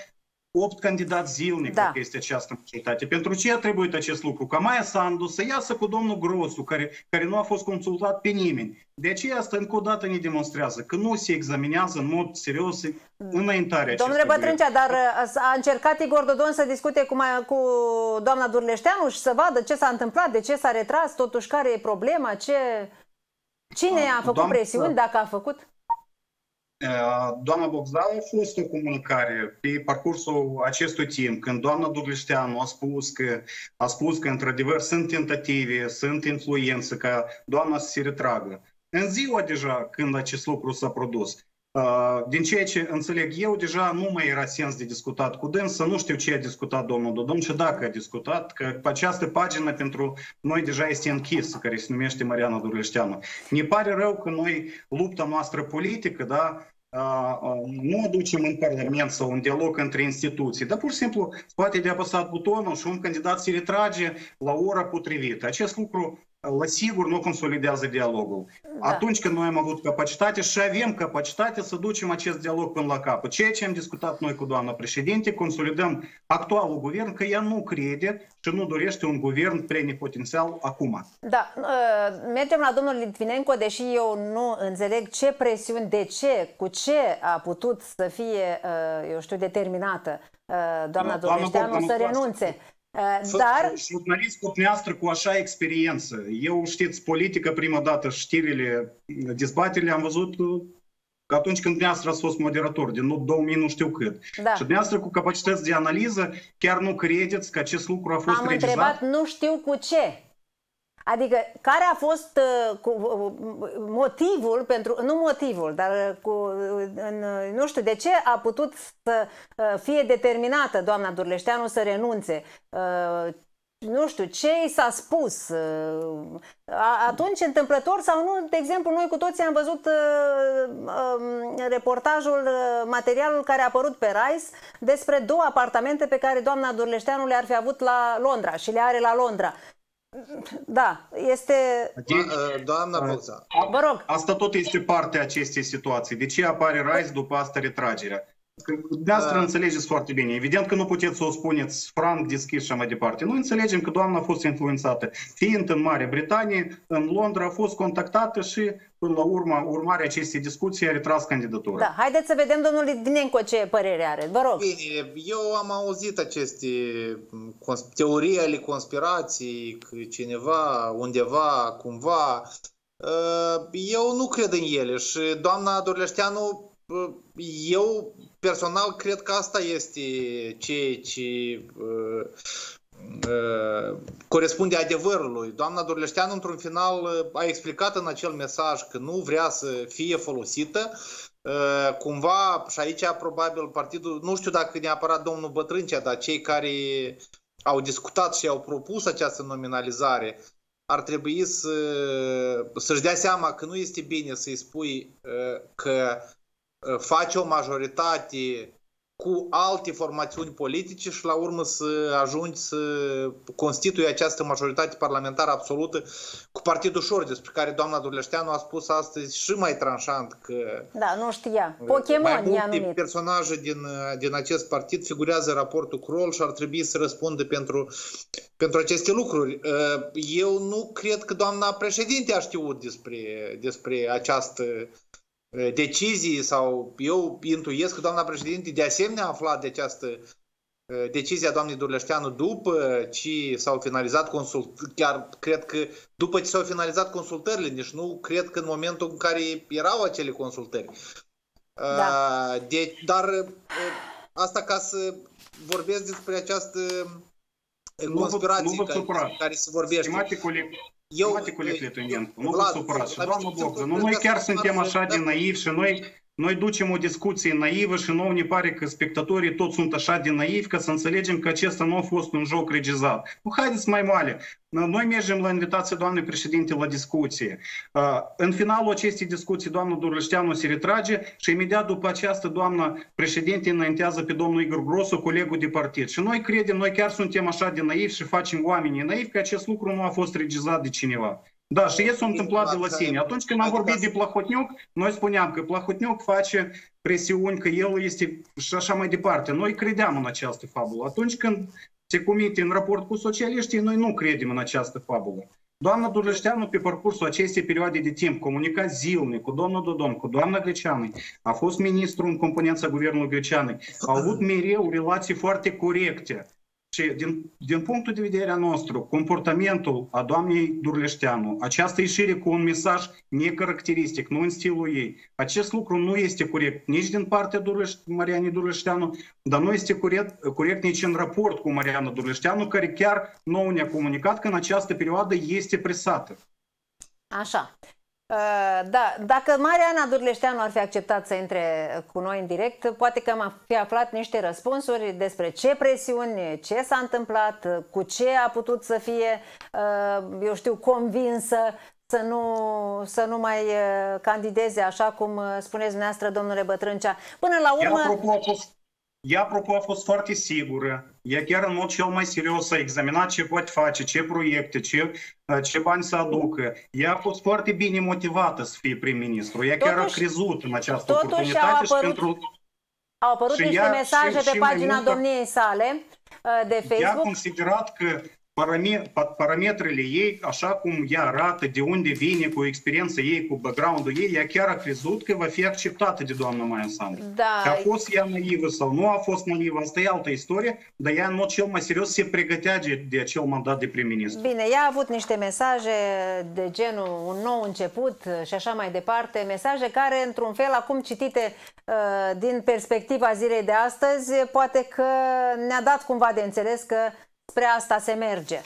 8 candidați zilnic, da. dacă este această majoritate. Pentru ce a trebuit acest lucru? Ca Maia Sandu să iasă cu domnul Grosu, care, care nu a fost consultat pe nimeni. De aceea asta încă o dată ne demonstrează că nu se examinează în mod serios înaintarea Domnule Bătrâncea, dar uh, a încercat Igor Dodon să discute cu, mai, cu doamna Durleșteanu și să vadă ce s-a întâmplat, de ce s-a retras, totuși care e problema, ce... Cine a făcut doamna, presiuni, dacă a făcut? Doamna Bogdan a fost o comunicare pe parcursul acestui timp, când doamna Durleșteanu a spus că, a spus că într-adevăr sunt tentative, sunt influențe ca doamna să se retragă. În ziua deja când acest lucru s-a produs, din ceea ce înțeleg eu, deja nu mai era sens de discutat cu dânsă, nu știu ce a discutat domnul Dodon și dacă a discutat, că această pagină pentru noi deja este închisă, care se numește Mariana Durleșteanu. Ne pare rău că noi, lupta noastră politică, da, nu aducem în Parlament sau un dialog între instituții, dar pur și simplu poate de apăsat butonul și un candidat se retrage la ora potrivită. Acest lucru la sigur nu consolidează dialogul. Da. Atunci când noi am avut capacitate și avem capacitate să ducem acest dialog până la capăt. Ceea ce am discutat noi cu doamna președinte, consolidăm actualul guvern, că ea nu crede și nu dorește un guvern plenipotențial acum. Da, ă, mergem la domnul Litvinenko, deși eu nu înțeleg ce presiuni, de ce, cu ce a putut să fie, ă, eu știu, determinată ă, doamna da, Doamna să renunțe. Dar... Jurnalistul dumneavoastră cu așa experiență. Eu știți, politică, prima dată, știrile, dezbaterile am văzut că atunci când dumneavoastră ați fost moderator, din 2000 nu știu cât. Da. Și dumneavoastră cu capacități de analiză, chiar nu credeți că acest lucru a fost Am regizat? întrebat, nu știu cu ce. Adică, care a fost uh, cu, uh, motivul pentru, nu motivul, dar uh, cu, în, nu știu de ce a putut să fie determinată doamna Durleșteanu să renunțe? nu știu, ce i s-a spus atunci întâmplător sau nu, de exemplu, noi cu toții am văzut um, reportajul, materialul care a apărut pe Rice despre două apartamente pe care doamna Durleșteanu le-ar fi avut la Londra și le are la Londra. Da, este... Deci, doamna Boța. Vă rog. Asta tot este parte a acestei situații. De ce apare Rice după asta retragerea? Dumneavoastră da. înțelegeți foarte bine. Evident că nu puteți să o spuneți franc, deschis și mai departe. Noi înțelegem că doamna a fost influențată. Fiind în Marea Britanie, în Londra a fost contactată și până la urmă, urmarea acestei discuții a retras candidatura. Da, haideți să vedem domnul Litvinenko ce părere are. Vă rog. Bine, eu am auzit aceste teorii ale conspirației, că cineva, undeva, cumva, ă, eu nu cred în ele și doamna Dorleșteanu eu personal cred că asta este ceea ce uh, uh, corespunde adevărului. Doamna Dorleșteanu, într-un final, uh, a explicat în acel mesaj că nu vrea să fie folosită. Uh, cumva, și aici probabil partidul, nu știu dacă neapărat domnul Bătrâncea, dar cei care au discutat și au propus această nominalizare, ar trebui să, să-și dea seama că nu este bine să-i spui uh, că face o majoritate cu alte formațiuni politice și la urmă să ajungi să constitui această majoritate parlamentară absolută cu Partidul Șor, despre care doamna Durleșteanu a spus astăzi și mai tranșant că Da, nu știa. Pokémon mai i-a multe numit. personaje din, din acest partid figurează în raportul Crol și ar trebui să răspundă pentru, pentru aceste lucruri. Uh, Eu nu cred că doamna președinte a știut despre, despre această uh, decizie sau eu intuiesc că doamna președinte de asemenea a aflat de această uh, decizia doamnei Durleșteanu după ce s-au finalizat consult chiar cred că după ce s-au finalizat consultările, nici nu cred că în momentul în care erau acele consultări. Da. Uh, De, dar uh, asta ca să vorbesc despre această uh, Nu vă- conspirație nu vă care, supărați. care se vorbește. Stimate coleg, Eu, stimate coleg Letonencu, nu vă Vlad, supărați. Și la doamnă mine Bogdan, sunt- nu, noi cred că chiar sunt suntem așa da. de naivi și noi, noi ducem o discuție naivă și nouă ne pare că spectatorii toți sunt așa de naivi ca să înțelegem că acesta nu a fost un joc regizat. Nu, haideți mai male. Noi mergem la invitația doamnei președinte la discuție. Uh, În finalul acestei discuții doamna Durlășteanu se retrage și imediat după aceasta doamna președinte înaintează pe domnul Igor Grosu, colegul de partid. Și noi credem, noi chiar suntem așa de naivi și facem oamenii naivi că acest lucru nu a fost regizat de cineva. Da, și el s-a întâmplat de la sine. Atunci când am vorbit de Plahotniuc, noi spuneam că Plahotniuc face presiuni, că el este și așa mai departe. Noi credeam în această fabulă. Atunci când se comite în raport cu socialiștii, noi nu credem în această fabulă. Doamna Durlășteanu, pe parcursul acestei perioade de timp, comunica zilnic cu domnul Dodon, cu doamna Greceană, a fost ministru în componența guvernului Greceană, au avut mereu relații foarte corecte. Și din, din punctul de vedere nostru, comportamentul a doamnei Durleșteanu, această ieșire cu un mesaj necaracteristic, nu în stilul ei, acest lucru nu este corect nici din partea Durleș, Marianei Durleșteanu, dar nu este corect, corect nici în raport cu Mariana Durleșteanu, care chiar nu ne-a comunicat că în această perioadă este presată. Așa. Uh, Da, dacă Mariana Durleșteanu ar fi acceptat să intre cu noi în direct, poate că am fi aflat niște răspunsuri despre ce presiuni, ce s-a întâmplat, cu ce a putut să fie, uh, eu știu, convinsă să nu, să nu mai uh, candideze, așa cum uh, spuneți dumneavoastră, domnule Bătrâncea. Până la Ea, urmă... apropo, a fost, ea, apropo, a fost foarte sigură. Ea chiar în mod cel mai serios a examinat ce poate face, ce proiecte, ce, ce bani să aducă. Ea a fost foarte bine motivată să fie prim-ministru. Ea chiar a Totuși- crezut în această totuși oportunitate au și apărut pentru... Au apărut Și niște ea- mesaje și- pe și mai pagina mult că- domniei sale uh, de Ea a Facebook. considerat că parame- pa- parametrele ei, așa cum ea arată, de unde vine, cu experiența ei, cu background-ul ei, ea chiar a crezut că va fi acceptată de doamna Maia Sandu. Da, Că a fost ea naivă sau nu a fost naivă, asta e altă istorie, dar ea în mod cel mai serios se pregătea de, de acel mandat de prim-ministru. Bine, ea a avut niște mesaje de genul un nou început și așa mai departe, mesaje care, într-un fel, acum citite uh, din perspectiva zilei de astăzi, poate că ne-a dat cumva de înțeles că spre asta se merge.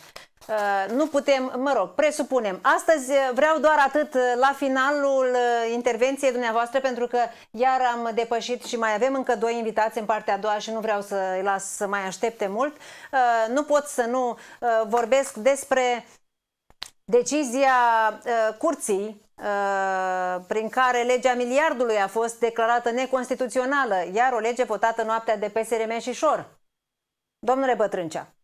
Uh, nu putem, mă rog, presupunem. Astăzi vreau doar atât uh, la finalul uh, intervenției dumneavoastră, pentru că iar am depășit și mai avem încă doi invitați în partea a doua și nu vreau să îi las să mai aștepte mult. Uh, Nu pot să nu uh, vorbesc despre decizia uh, curții uh, prin care legea miliardului a fost declarată neconstituțională, iar o lege votată noaptea de PSRM și Șor. Domnule Bătrâncea.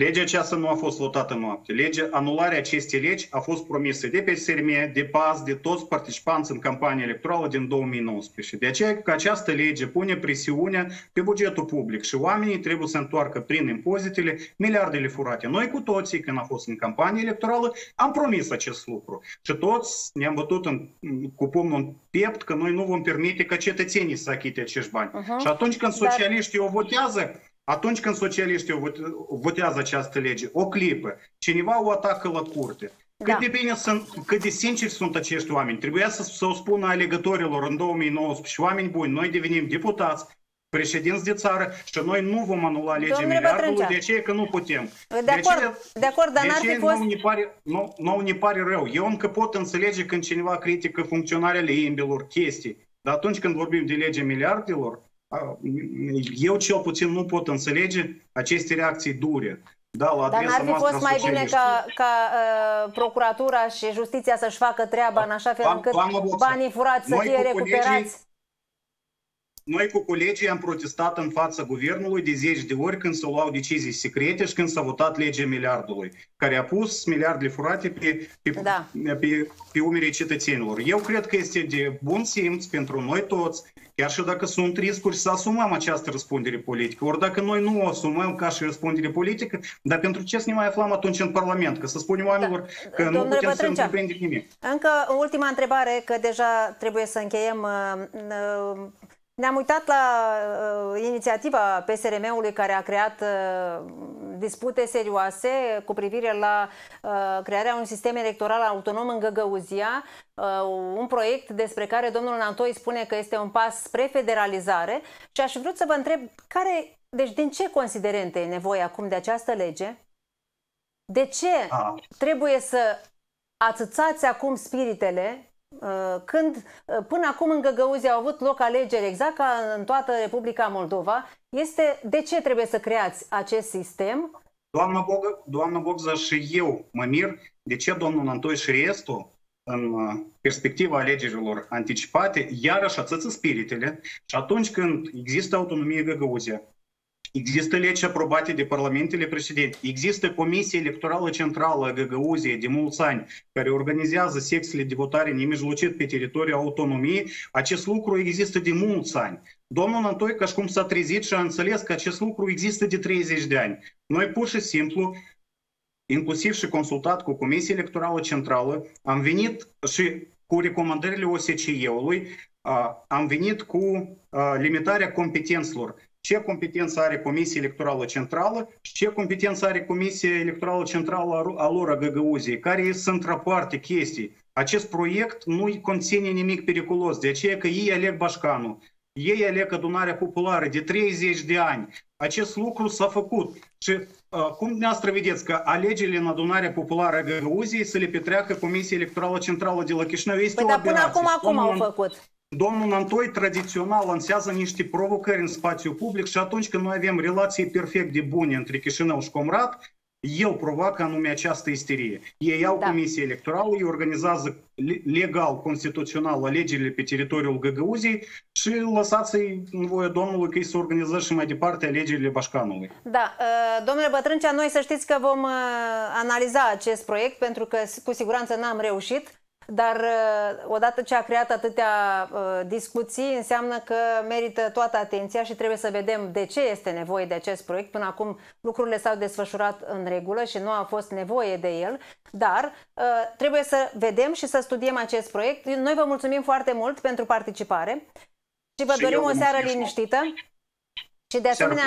Legea aceasta nu a fost votată noapte. Legea, anularea acestei legi a fost promisă de PSRM, de PAS, de toți participanți în campania electorală din 2019. De aceea că această lege pune presiune pe bugetul public și oamenii trebuie să întoarcă prin impozitele miliardele furate. Noi cu toții, când am fost în campanie electorală, am promis acest lucru. Și toți ne-am bătut în, cu pumnul în piept că noi nu vom permite ca cetățenii să achite acești bani. Uh-huh. Și atunci când Dar- socialiștii o votează, atunci când socialiștii o vote- votează această lege, o clipă, cineva o atacă la curte. Cât Da. de bine sunt, cât de sinceri sunt acești oameni. Trebuia să, să o spună alegătorilor în 2019 oameni buni, noi devenim deputați, președinți de țară și noi nu vom anula legea Domnule miliardului, Bătrâncea. de aceea că nu putem. De acord, de acord, dar de n-ar fi aceea fost... nouă ne pare, nou, nouă ne pare rău. Eu încă pot înțelege când cineva critică funcționarele imbilor, chestii, dar atunci când vorbim de legea miliardelor, a, eu cel puțin nu pot înțelege aceste reacții dure. Da, la Dar adresa n-ar fi noastră fost a mai bine socialiștilor. ca, ca uh, procuratura și justiția să-și facă treaba în așa fel Doamnă- încât doamnă Boță, banii furați să noi fie cu colegii- recuperați? Noi cu colegii am protestat în fața guvernului de zeci de ori când se luau decizii secrete și când s-a votat legea miliardului, care a pus miliardele furate pe, pe, da. pe, pe umerii cetățenilor. Eu cred că este de bun simț pentru noi toți, chiar și dacă sunt riscuri, să asumăm această răspundere politică. Ori dacă noi nu o asumăm ca și răspundere politică, dar pentru ce să ne mai aflăm atunci în Parlament? Că să spunem da. oamenilor da. că Domnule nu putem Bătrâncea, să întreprindem nimic. Încă ultima întrebare, că deja trebuie să încheiem. Uh, ne-am uitat la uh, inițiativa PSRM-ului care a creat uh, dispute serioase cu privire la uh, crearea unui sistem electoral autonom în Găgăuzia, uh, un proiect despre care domnul Nantoi spune că este un pas spre federalizare și aș vrea să vă întreb care, deci din ce considerente e nevoie acum de această lege? De ce a. trebuie să atâțați acum spiritele Uh, când uh, până acum în Găgăuzi au avut loc alegeri exact ca în toată Republica Moldova, este de ce trebuie să creați acest sistem? Doamna, Bog, doamna Bogza și eu mă mir de ce domnul Antoi și restul în uh, perspectiva alegerilor anticipate, iarăși atâță spiritele și atunci când există autonomie Găgăuzia, Există legi aprobate de parlamentele precedente. Există Comisia Electorală Centrală a Găgăuziei de mulți ani care organizează secțiile de votare nemijlocit pe teritoriul autonomiei. Acest lucru există de mulți ani. Domnul Antoi, ca și cum s-a trezit și a înțeles că acest lucru există de 30 de ani. Noi pur și simplu inclusiv și consultat cu Comisia Electorală Centrală, am venit și cu recomandările OSCE-ului, am venit cu limitarea competențelor ce competență are Comisia Electorală Centrală și ce competență are Comisia Electorală Centrală a lor a Găgăuziei, care sunt rapoarte, chestii. Acest proiect nu conține nimic periculos, de aceea că ei aleg Bașcanul, ei aleg adunarea populară de 30 de ani. Acest lucru s-a făcut și uh, cum dumneavoastră vedeți că alegerile în adunarea populară a Găgăuziei să le petreacă Comisia Electorală Centrală de la Chișinău este păi, o dar până acum, acum au făcut. Domnul Nantoi tradițional lansează niște provocări în spațiu public și atunci când noi avem relații perfect de bune între Chișinău și Comrat, el provoacă anume această isterie. Ei iau da. comisia electorală, ei organizează legal, constituțional alegerile pe teritoriul Găgăuziei și lăsați-i în voie Domnului că îi să organizeze și mai departe alegerile Bașcanului. Da, uh, domnule Bătrâncea, noi să știți că vom uh, analiza acest proiect pentru că cu siguranță n-am reușit dar uh, odată ce a creat atâtea uh, discuții, înseamnă că merită toată atenția și trebuie să vedem de ce este nevoie de acest proiect. Până acum lucrurile s-au desfășurat în regulă și nu a fost nevoie de el, dar uh, trebuie să vedem și să studiem acest proiect. Noi vă mulțumim foarte mult pentru participare și vă și dorim o seară liniștită. Și de asemenea,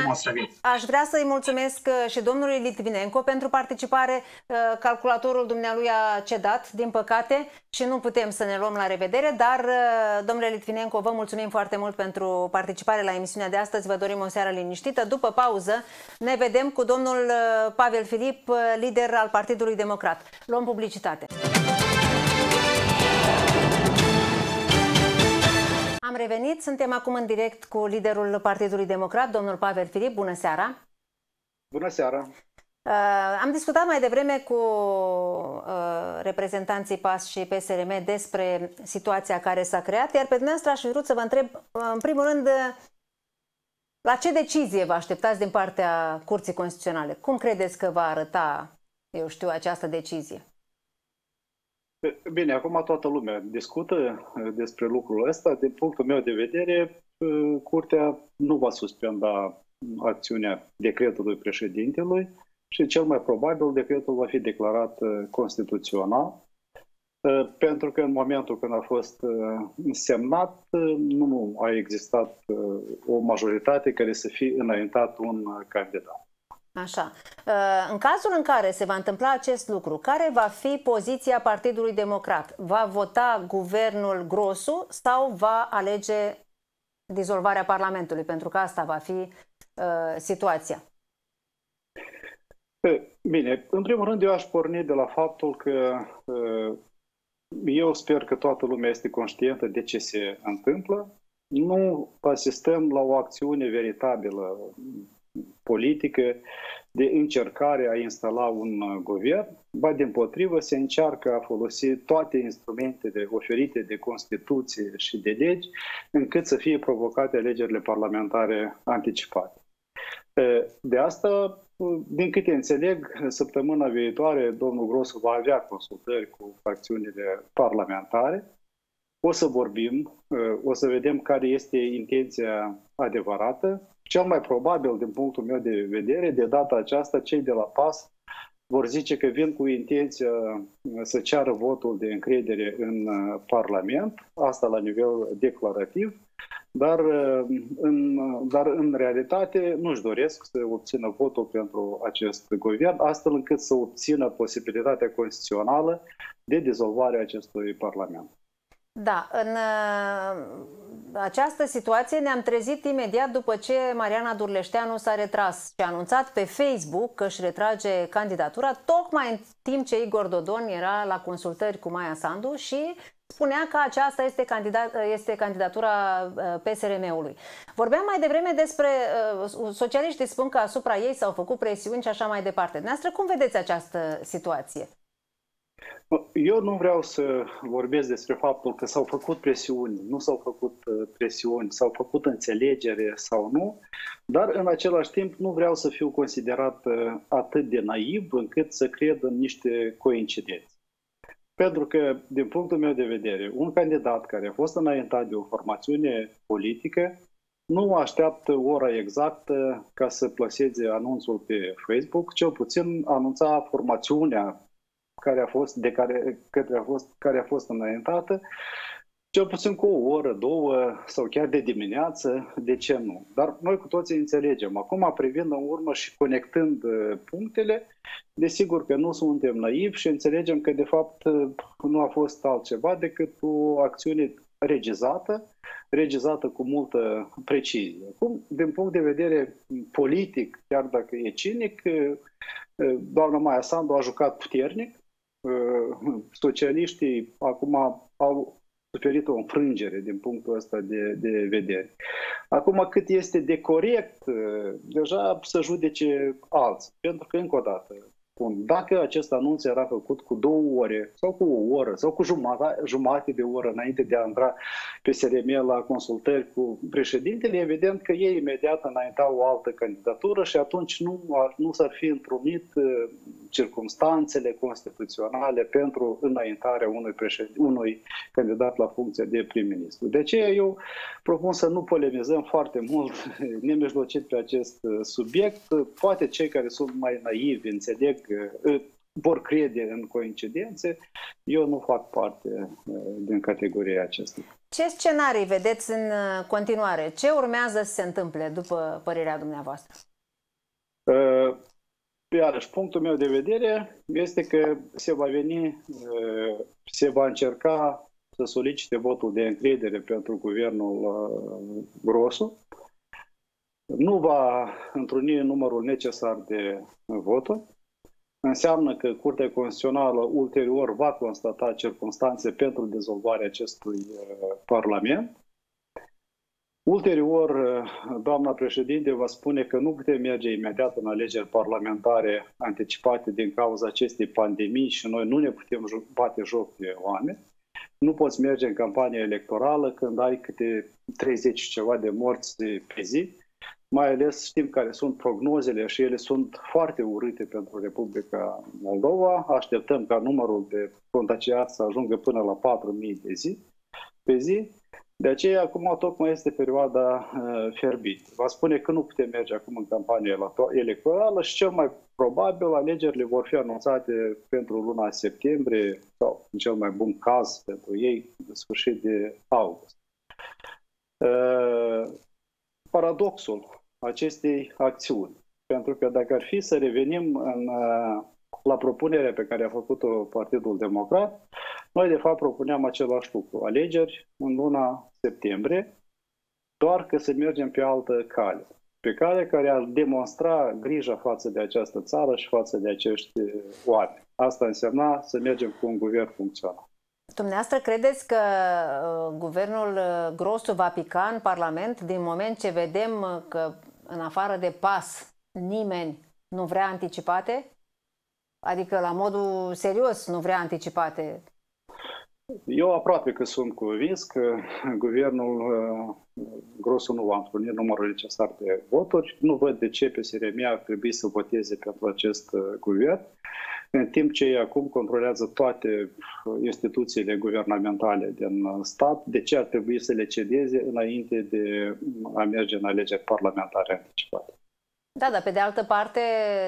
aș vrea să-i mulțumesc uh, și domnului Litvinenko pentru participare. Uh, calculatorul dumnealui a cedat, din păcate, și nu putem să ne luăm la revedere, dar, uh, domnule Litvinenko, vă mulțumim foarte mult pentru participare la emisiunea de astăzi. Vă dorim o seară liniștită. După pauză ne vedem cu domnul Pavel Filip, lider al Partidului Democrat. Luăm publicitate. Am revenit, suntem acum în direct cu liderul Partidului Democrat, domnul Pavel Filip. Bună seara! Bună seara! Uh, am discutat mai devreme cu uh, reprezentanții PAS și PSRM despre situația care s-a creat, iar pe dumneavoastră aș vrut să vă întreb, uh, în primul rând, uh, la ce decizie vă așteptați din partea Curții Constituționale? Cum credeți că va arăta, eu știu, această decizie? Bine, acum toată lumea discută uh, despre lucrul ăsta. Din punctul meu de vedere, uh, Curtea nu va suspenda acțiunea decretului președintelui și cel mai probabil decretul va fi declarat uh, constituțional pentru că în momentul când a fost semnat nu a existat o majoritate care să fie înaintat un candidat. Așa. Uh, în cazul în care se va întâmpla acest lucru, care va fi poziția Partidului Democrat? Va vota guvernul Grosu sau va alege dizolvarea Parlamentului? Pentru că asta va fi uh, situația. Bine, în primul rând eu aș porni de la faptul că uh, eu sper că toată lumea este conștientă de ce se întâmplă. Nu asistăm la o acțiune veritabilă politică de încercare a instala un guvern, ba din potrivă se încearcă a folosi toate instrumentele oferite de Constituție și de legi încât să fie provocate alegerile parlamentare anticipate. De asta, din câte înțeleg, săptămâna viitoare domnul Grosu va avea consultări cu fracțiunile parlamentare. O să vorbim, o să vedem care este intenția adevărată. Cel mai probabil, din punctul meu de vedere, de data aceasta, cei de la PAS vor zice că vin cu intenția să ceară votul de încredere în Parlament, asta la nivel declarativ, dar în, dar în realitate nu-și doresc să obțină votul pentru acest guvern, astfel încât să obțină posibilitatea constituțională de dizolvare a acestui Parlament. Da, în uh, această situație ne-am trezit imediat după ce Mariana Durleșteanu s-a retras și a anunțat pe Facebook că își retrage candidatura, tocmai în timp ce Igor Dodon era la consultări cu Maia Sandu și spunea că aceasta este, candidat, este candidatura uh, PSRM-ului. Vorbeam mai devreme despre uh, socialiștii spun că asupra ei s-au făcut presiuni și așa mai departe. Dumneavoastră, cum vedeți această situație? Eu nu vreau să vorbesc despre faptul că s-au făcut presiuni, nu s-au făcut uh, presiuni, s-au făcut înțelegere sau nu, dar în același timp nu vreau să fiu considerat uh, atât de naiv încât să cred în niște coincidențe. Pentru că, din punctul meu de vedere, un candidat care a fost înaintat de o formațiune politică nu așteaptă ora exactă ca să plaseze anunțul pe Facebook, cel puțin anunța formațiunea care a fost, de care, către a fost, care a fost înaintată, cel puțin cu o oră, două sau chiar de dimineață, de ce nu? Dar noi cu toții înțelegem. Acum, privind în urmă și conectând uh, punctele, desigur că nu suntem naivi și înțelegem că, de fapt, uh, nu a fost altceva decât o acțiune regizată, regizată cu multă precizie. Acum, din punct de vedere politic, chiar dacă e cinic, uh, doamna Maia Sandu a jucat puternic, Uh, socialiștii acum au suferit o înfrângere din punctul ăsta de, de vedere. Acum, cât este de corect, uh, deja să judece alții. Pentru că, încă o dată, spun, dacă acest anunț era făcut cu două ore sau cu o oră sau cu jumătate, jumătate de oră înainte de a intra pe SRM la consultări cu președintele, evident că ei imediat înaintau o altă candidatură și atunci nu, nu s-ar fi întrunit uh, circumstanțele constituționale pentru înaintarea unui, președinte, unui candidat la funcția de prim-ministru. De aceea eu propun să nu polemizăm foarte mult nemijlocit pe acest uh, subiect. Poate cei care sunt mai naivi înțeleg vor crede în coincidențe, eu nu fac parte uh, din categoria aceasta. Ce scenarii vedeți în uh, continuare? Ce urmează să se întâmple după părerea dumneavoastră? Uh, iarăși, punctul meu de vedere este că se va veni, se va încerca să solicite votul de încredere pentru guvernul Grosu. Nu va întruni numărul necesar de voturi înseamnă că Curtea Constituțională ulterior va constata circunstanțe pentru dezolvarea acestui uh, Parlament. Ulterior, uh, doamna președinte va spune că nu putem merge imediat în alegeri parlamentare anticipate din cauza acestei pandemii și noi nu ne putem bate joc de oameni. Nu poți merge în campanie electorală când ai câte 30 ceva de morți pe zi mai ales știm care sunt prognozele și ele sunt foarte urâte pentru Republica Moldova. Așteptăm ca numărul de contagiați să ajungă până la 4.000 de zi pe zi. De aceea, acum tocmai este perioada uh, ferbit. Va spune că nu putem merge acum în campanie electorală și cel mai probabil alegerile vor fi anunțate pentru luna septembrie sau, în cel mai bun caz pentru ei, în sfârșit de august. Uh, paradoxul acestei acțiuni. Pentru că dacă ar fi să revenim în, uh, la propunerea pe care a făcut-o Partidul Democrat, noi de fapt propuneam același lucru, alegeri în luna septembrie, doar că să mergem pe altă cale, pe cale care ar demonstra grija față de această țară și față de acești oameni. Asta însemna să mergem cu un guvern funcțional. Dumneavoastră credeți că uh, guvernul uh, Grosu va pica în Parlament din moment ce vedem uh, că în afară de pas, nimeni nu vrea anticipate? Adică la modul serios nu vrea anticipate. Eu aproape că sunt convins că guvernul uh, grosul nu va întruni numărul necesar de voturi. Nu văd de ce PSRM ar trebui să voteze pentru acest uh, guvern, în timp ce ei acum controlează toate instituțiile guvernamentale din stat. De ce ar trebui să le cedeze înainte de a merge în alegeri parlamentare anticipate? Da, dar pe de altă parte,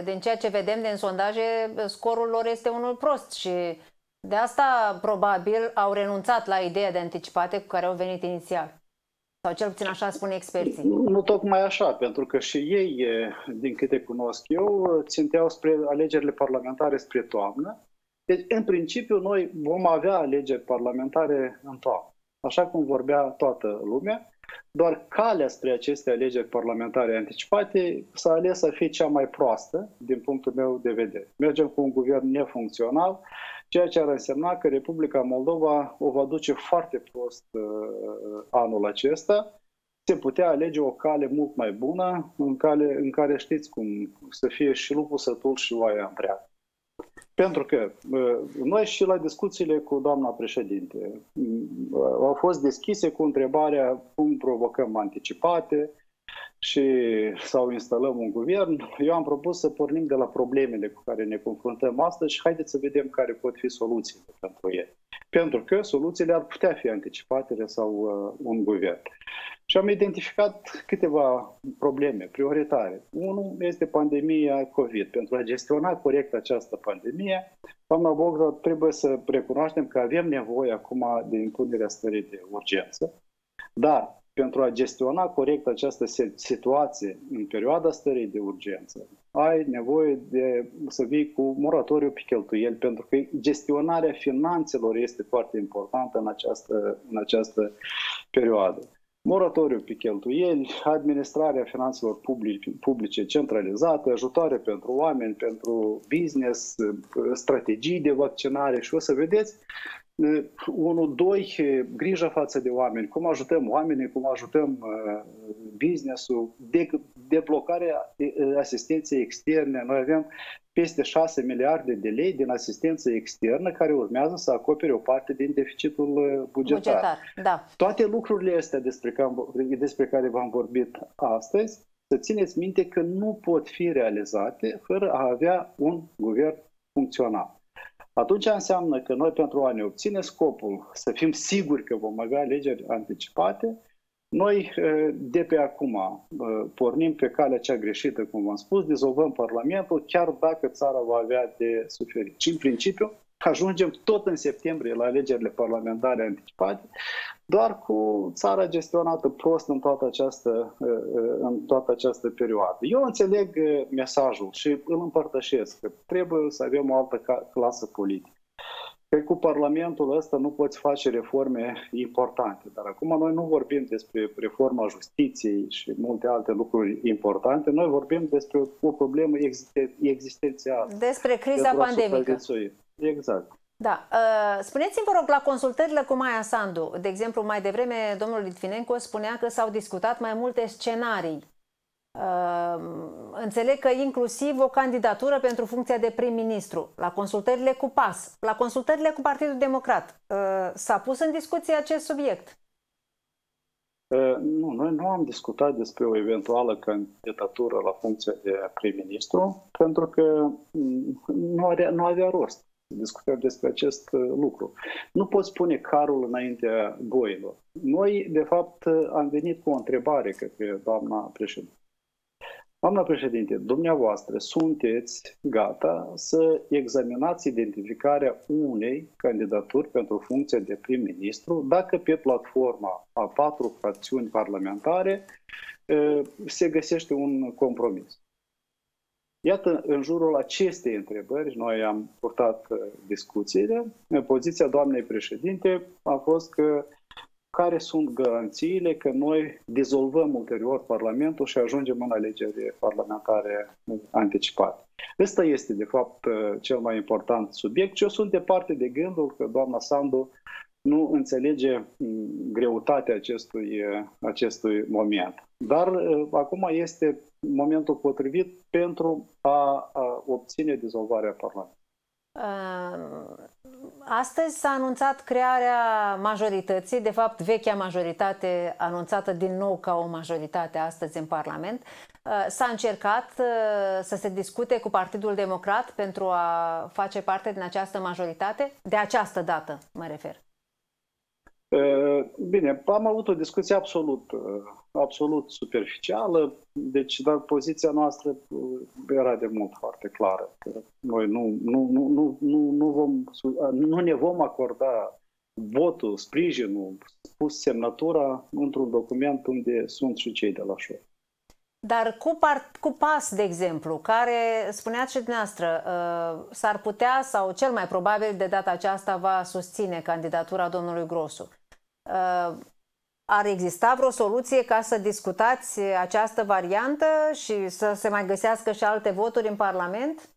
din ceea ce vedem din sondaje, scorul lor este unul prost și de asta probabil au renunțat la ideea de anticipate cu care au venit inițial. Sau cel puțin așa spune experții. Nu, nu tocmai așa, pentru că și ei, din câte cunosc eu, ținteau spre alegerile parlamentare spre toamnă. Deci, în principiu, noi vom avea alegeri parlamentare în toamnă, așa cum vorbea toată lumea. Doar calea spre aceste alegeri parlamentare anticipate s-a ales să fie cea mai proastă, din punctul meu de vedere. Mergem cu un guvern nefuncțional, ceea ce ar însemna că Republica Moldova o va duce foarte prost uh, anul acesta. Se putea alege o cale mult mai bună, în, cale, în care știți cum să fie și lupul sătul și oaia întreagă. Pentru că uh, noi și la discuțiile cu doamna președinte uh, au fost deschise cu întrebarea cum provocăm anticipate, și sau instalăm un guvern, eu am propus să pornim de la problemele cu care ne confruntăm astăzi și haideți să vedem care pot fi soluțiile pentru ele. Pentru că soluțiile ar putea fi anticipatele sau uh, un guvern. Și am identificat câteva probleme prioritare. Unul este pandemia COVID. Pentru a gestiona corect această pandemie, doamna Bogdan, trebuie să recunoaștem că avem nevoie acum de impunerea stării de urgență, dar pentru a gestiona corect această situație în perioada stării de urgență, ai nevoie de să vii cu moratoriu pe cheltuieli, pentru că gestionarea finanțelor este foarte importantă în această, în această perioadă. Moratoriu pe cheltuieli, administrarea finanțelor publice, publice centralizate, ajutoare pentru oameni, pentru business, strategii de vaccinare și o să vedeți Unu, doi, grijă față de oameni, cum ajutăm oamenii, cum ajutăm uh, business-ul, de, deblocarea asistenței externe. Noi avem peste 6 miliarde de lei din asistență externă care urmează să acopere o parte din deficitul bugetar. bugetar da. Toate lucrurile astea despre care, despre care v-am vorbit astăzi, să țineți minte că nu pot fi realizate fără a avea un guvern funcțional atunci înseamnă că noi pentru a ne obține scopul să fim siguri că vom avea alegeri anticipate, noi de pe acum pornim pe calea cea greșită, cum v-am spus, dizolvăm Parlamentul, chiar dacă țara va avea de suferit. Și în principiu ajungem tot în septembrie la alegerile parlamentare anticipate, doar cu țara gestionată prost în toată această, în toată această perioadă. Eu înțeleg mesajul și îl împărtășesc că trebuie să avem o altă clasă politică. Că cu Parlamentul ăsta nu poți face reforme importante, dar acum noi nu vorbim despre reforma justiției și multe alte lucruri importante, noi vorbim despre o problemă existențială. Despre criza pandemică. Exact. Da. Uh, spuneți-mi, vă rog, la consultările cu Maia Sandu, de exemplu, mai devreme domnul Litvinenko spunea că s-au discutat mai multe scenarii. Uh, înțeleg că inclusiv o candidatură pentru funcția de prim-ministru, la consultările cu PAS, la consultările cu Partidul Democrat. Uh, s-a pus în discuție acest subiect? Nu, noi nu am discutat despre o eventuală candidatură la funcția de prim-ministru, pentru că mm, nu avea, nu avea rost discutăm despre acest uh, lucru. Nu pot spune carul înaintea boilor. Noi, de fapt, uh, am venit cu o întrebare către doamna președinte. Doamna președinte, dumneavoastră sunteți gata să examinați identificarea unei candidaturi pentru funcția de prim-ministru dacă pe platforma a patru fracțiuni parlamentare uh, se găsește un compromis. Iată, în jurul acestei întrebări, noi am purtat uh, discuțiile. Poziția doamnei președinte a fost că care sunt garanțiile că noi dizolvăm ulterior Parlamentul și ajungem în alegeri parlamentare anticipate. Ăsta este, de fapt, uh, cel mai important subiect și eu sunt departe de gândul că doamna Sandu nu înțelege mm, greutatea acestui, acestui moment. Dar acum este momentul potrivit pentru a, a obține dizolvarea Parlamentului. Astăzi s-a anunțat crearea majorității, de fapt vechea majoritate anunțată din nou ca o majoritate astăzi în Parlament. S-a încercat să se discute cu Partidul Democrat pentru a face parte din această majoritate, de această dată mă refer. Bine, am avut o discuție absolut, absolut superficială, deci, dar poziția noastră era de mult foarte clară. Că noi nu, nu, nu, nu, nu, nu, vom, nu ne vom acorda votul, sprijinul, spus semnătura într-un document unde sunt și cei de la șor. Dar cu, part, cu PAS, de exemplu, care, spuneați și dumneavoastră, uh, s-ar putea sau cel mai probabil de data aceasta va susține candidatura domnului Grosu. Uh, ar exista vreo soluție ca să discutați această variantă și să se mai găsească și alte voturi în Parlament?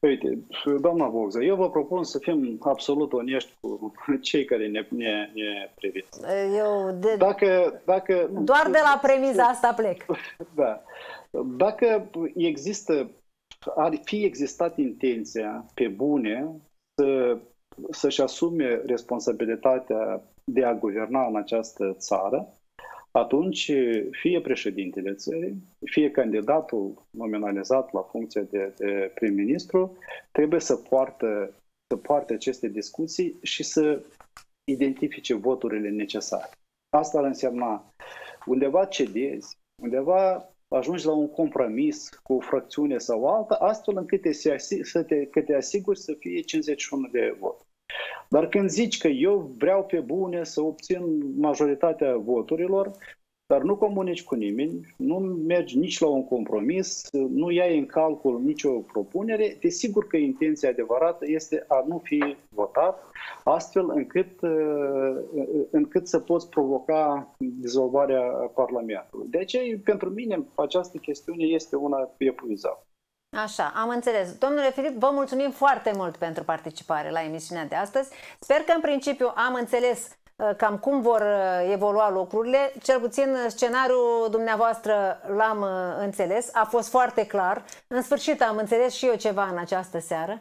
Uite, doamna Bogza, eu vă propun să fim absolut onești cu cei care ne, ne, ne priviți. Eu de... dacă, dacă... Doar de la premiza asta plec. Da. Dacă există, ar fi existat intenția pe bune să, să-și asume responsabilitatea de a guverna în această țară, atunci fie președintele țării, fie candidatul nominalizat la funcție de, de prim-ministru trebuie să poartă, să poarte aceste discuții și să identifice voturile necesare. Asta ar însemna undeva cedezi, undeva ajungi la un compromis cu o fracțiune sau alta, astfel încât te, să te, că te asiguri să fie 51 de vot. Dar când zici că eu vreau pe bune să obțin majoritatea voturilor, dar nu comunici cu nimeni, nu mergi nici la un compromis, nu iai în calcul nicio propunere, te sigur că intenția adevărată este a nu fi votat, astfel încât, încât să poți provoca dizolvarea Parlamentului. De aceea, pentru mine, această chestiune este una epuizată. Așa, am înțeles. Domnule Filip, vă mulțumim foarte mult pentru participare la emisiunea de astăzi. Sper că în principiu am înțeles uh, cam cum vor uh, evolua lucrurile. Cel puțin scenariul dumneavoastră l-am uh, înțeles, a fost foarte clar. În sfârșit am înțeles și eu ceva în această seară,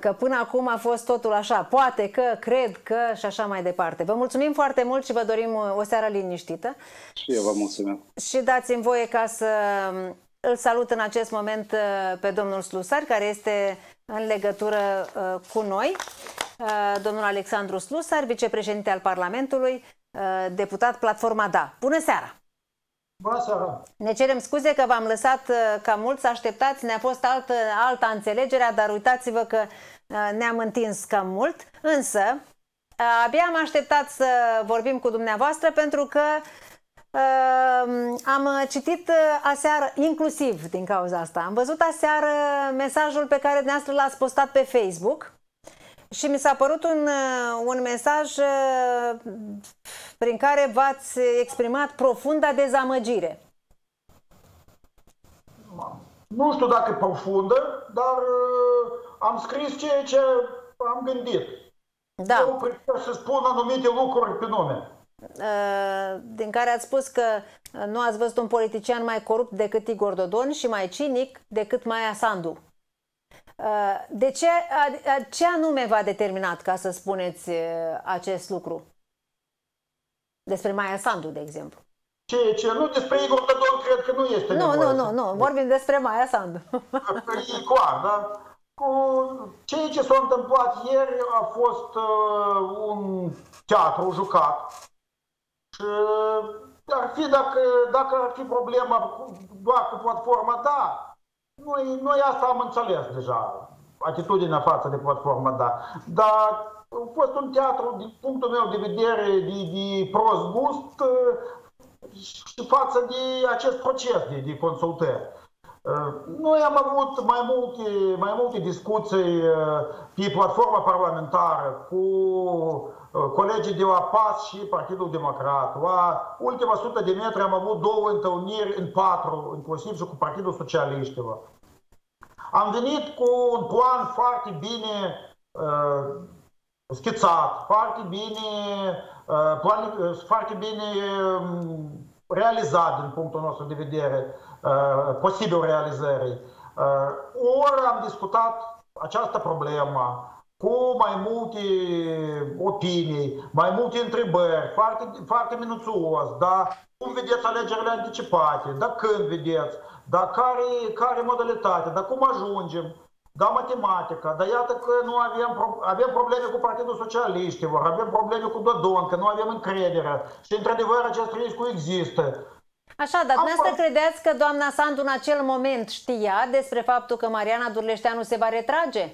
că până acum a fost totul așa, poate că, cred că și așa mai departe. Vă mulțumim foarte mult și vă dorim o seară liniștită. Și eu vă mulțumesc. Și dați-mi voie ca să îl salut în acest moment uh, pe domnul Slusar, care este în legătură uh, cu noi. Uh, domnul Alexandru Slusar, vicepreședinte al Parlamentului, deputat Platforma Da. Bună seara! Bună seara! Ne cerem scuze că v-am lăsat ca mult să așteptați, ne-a fost altă, alta înțelegerea, dar uitați-vă că ne-am întins cam mult. Însă, abia am așteptat să vorbim cu dumneavoastră pentru că Uh, am citit uh, aseară, inclusiv din cauza asta, am văzut aseară mesajul pe care dumneavoastră l-ați postat pe Facebook și mi s-a părut un, uh, un mesaj uh, prin care v-ați exprimat profunda dezamăgire. Nu știu dacă profundă, dar uh, am scris ceea ce am gândit. Da. Eu prefer să spun anumite lucruri pe nume. Uh, din care ați spus că uh, nu ați văzut un politician mai corupt decât Igor Dodon și mai cinic decât Maia Sandu. Uh, de ce, ce anume v-a determinat ca să spuneți acest lucru? Despre Maia Sandu, de exemplu. Ce, ce? Nu despre Igor Dodon cred că nu este Nu, nu, nu, nu, vorbim despre Maia Sandu. E clar, da? Cu ceea ce s-a întâmplat ieri a fost uh, un teatru jucat și ar fi, dacă, dacă ar fi problema doar cu platforma, da, noi, noi asta am înțeles deja, atitudinea față de platforma, da. Dar a fost un teatru, din punctul meu de vedere, de, de prost gust și față de acest proces de, de consultări. Noi am avut mai multe, mai multe discuții pe platforma parlamentară cu Uh, colegii de la PAS și Partidul Democrat. La ultima sută de metri am avut două întâlniri în patru, inclusiv și cu Partidul Socialiștilor. Am venit cu un plan foarte bine uh, schițat, foarte bine, plan, foarte bine um, realizat din punctul nostru de vedere, posibil realizării. Ori am discutat această problemă cu mai multe opinii, mai multe întrebări, foarte, foarte minuțos, da? Cum vedeți alegerile anticipate, da când vedeți, da care, care modalitate, da cum ajungem, da matematica, dar iată că nu avem, avem probleme cu Partidul Socialiștilor, avem probleme cu Dodon, că nu avem încredere și într-adevăr acest risc există. Așa, dar dumneavoastră credeți că doamna Sandu în acel moment știa despre faptul că Mariana Durleșteanu se va retrage?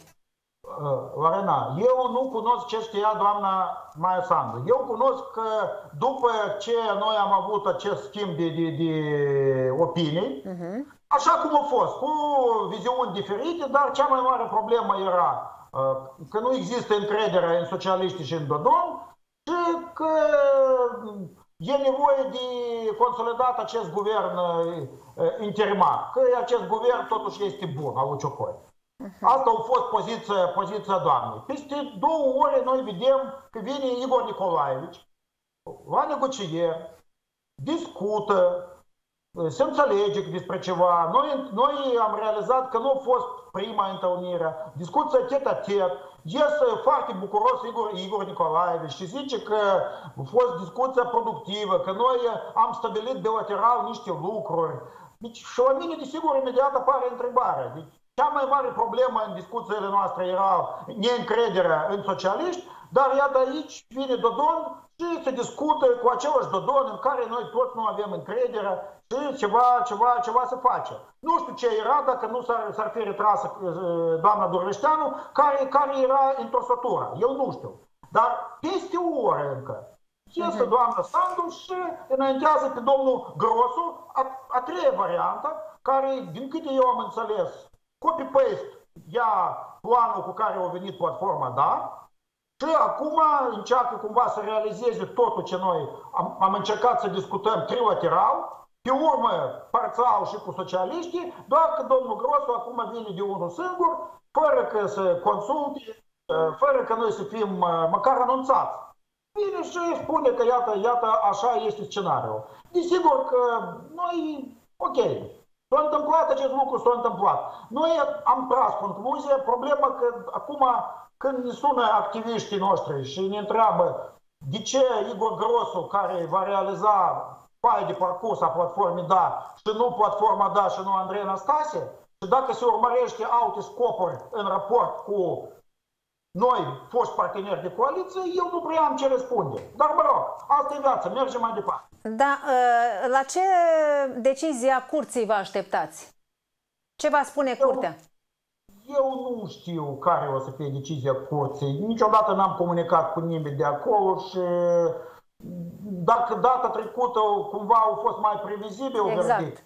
Lorena, eu nu cunosc ce știa doamna Maia Sandu. Eu cunosc că după ce noi am avut acest schimb de, de, de opinii, uh-huh. așa cum a fost, cu viziuni diferite, dar cea mai mare problemă era că nu există încredere în socialiști și în Dodon și că e nevoie de consolidat acest guvern interimar, că acest guvern totuși este bun, au Ciocoi. Asta a fost poziția, poziția doamnei. Peste două ore noi vedem că vine Igor Nicolaevici la negocieri, discută, se înțelege despre ceva. Noi, noi am realizat că nu a fost prima întâlnire, discuția tet-a-tet, iese foarte bucuros Igor, Igor Nicolaevici și zice că a fost discuția productivă, că noi am stabilit bilateral niște lucruri. Deci, și la mine, desigur, imediat apare întrebarea. Deci, cea mai mare problemă în discuțiile noastre era neîncrederea în socialiști, dar iată aici vine Dodon și se discută cu același Dodon în care noi toți nu avem încredere și ceva, ceva, ceva se face. Nu știu ce era dacă nu s-ar, s-ar fi retras uh, doamna Dorleșteanu, care, care era întorsătura. Eu nu știu. Dar peste o oră încă este uh-huh. doamna Sandu și înaintează pe domnul Grosu a, a treia variantă, care, din câte eu am înțeles, copy-paste ia planul cu care a venit platforma, da? Și acum încearcă cumva să realizeze totul ce noi am, am încercat să discutăm trilateral, pe urmă parțial și cu socialiștii, doar că domnul Grosu acum vine de unul singur, fără că să consulte, fără că noi să fim măcar anunțați. Vine și spune că iată, iată, așa este scenariul. Desigur că noi, ok, S-a întâmplat acest lucru, s-a întâmplat. Noi am tras concluzie, problema că acum când ne sună activiștii noștri și ne întreabă de ce Igor Grosu, care va realiza pai de parcurs a platformei DA și nu platforma DA și nu Andrei Anastase, și dacă se urmărește alte scopuri în raport cu noi, foști parteneri de coaliție, eu nu prea am ce răspunde. Dar mă rog, asta e viața, mergem mai departe. Da, ă, la ce decizie a curții vă așteptați? Ce va spune eu, curtea? Eu nu știu care o să fie decizia curții. Niciodată n-am comunicat cu nimeni de acolo și dacă data trecută cumva au fost mai previzibil exact. verdict,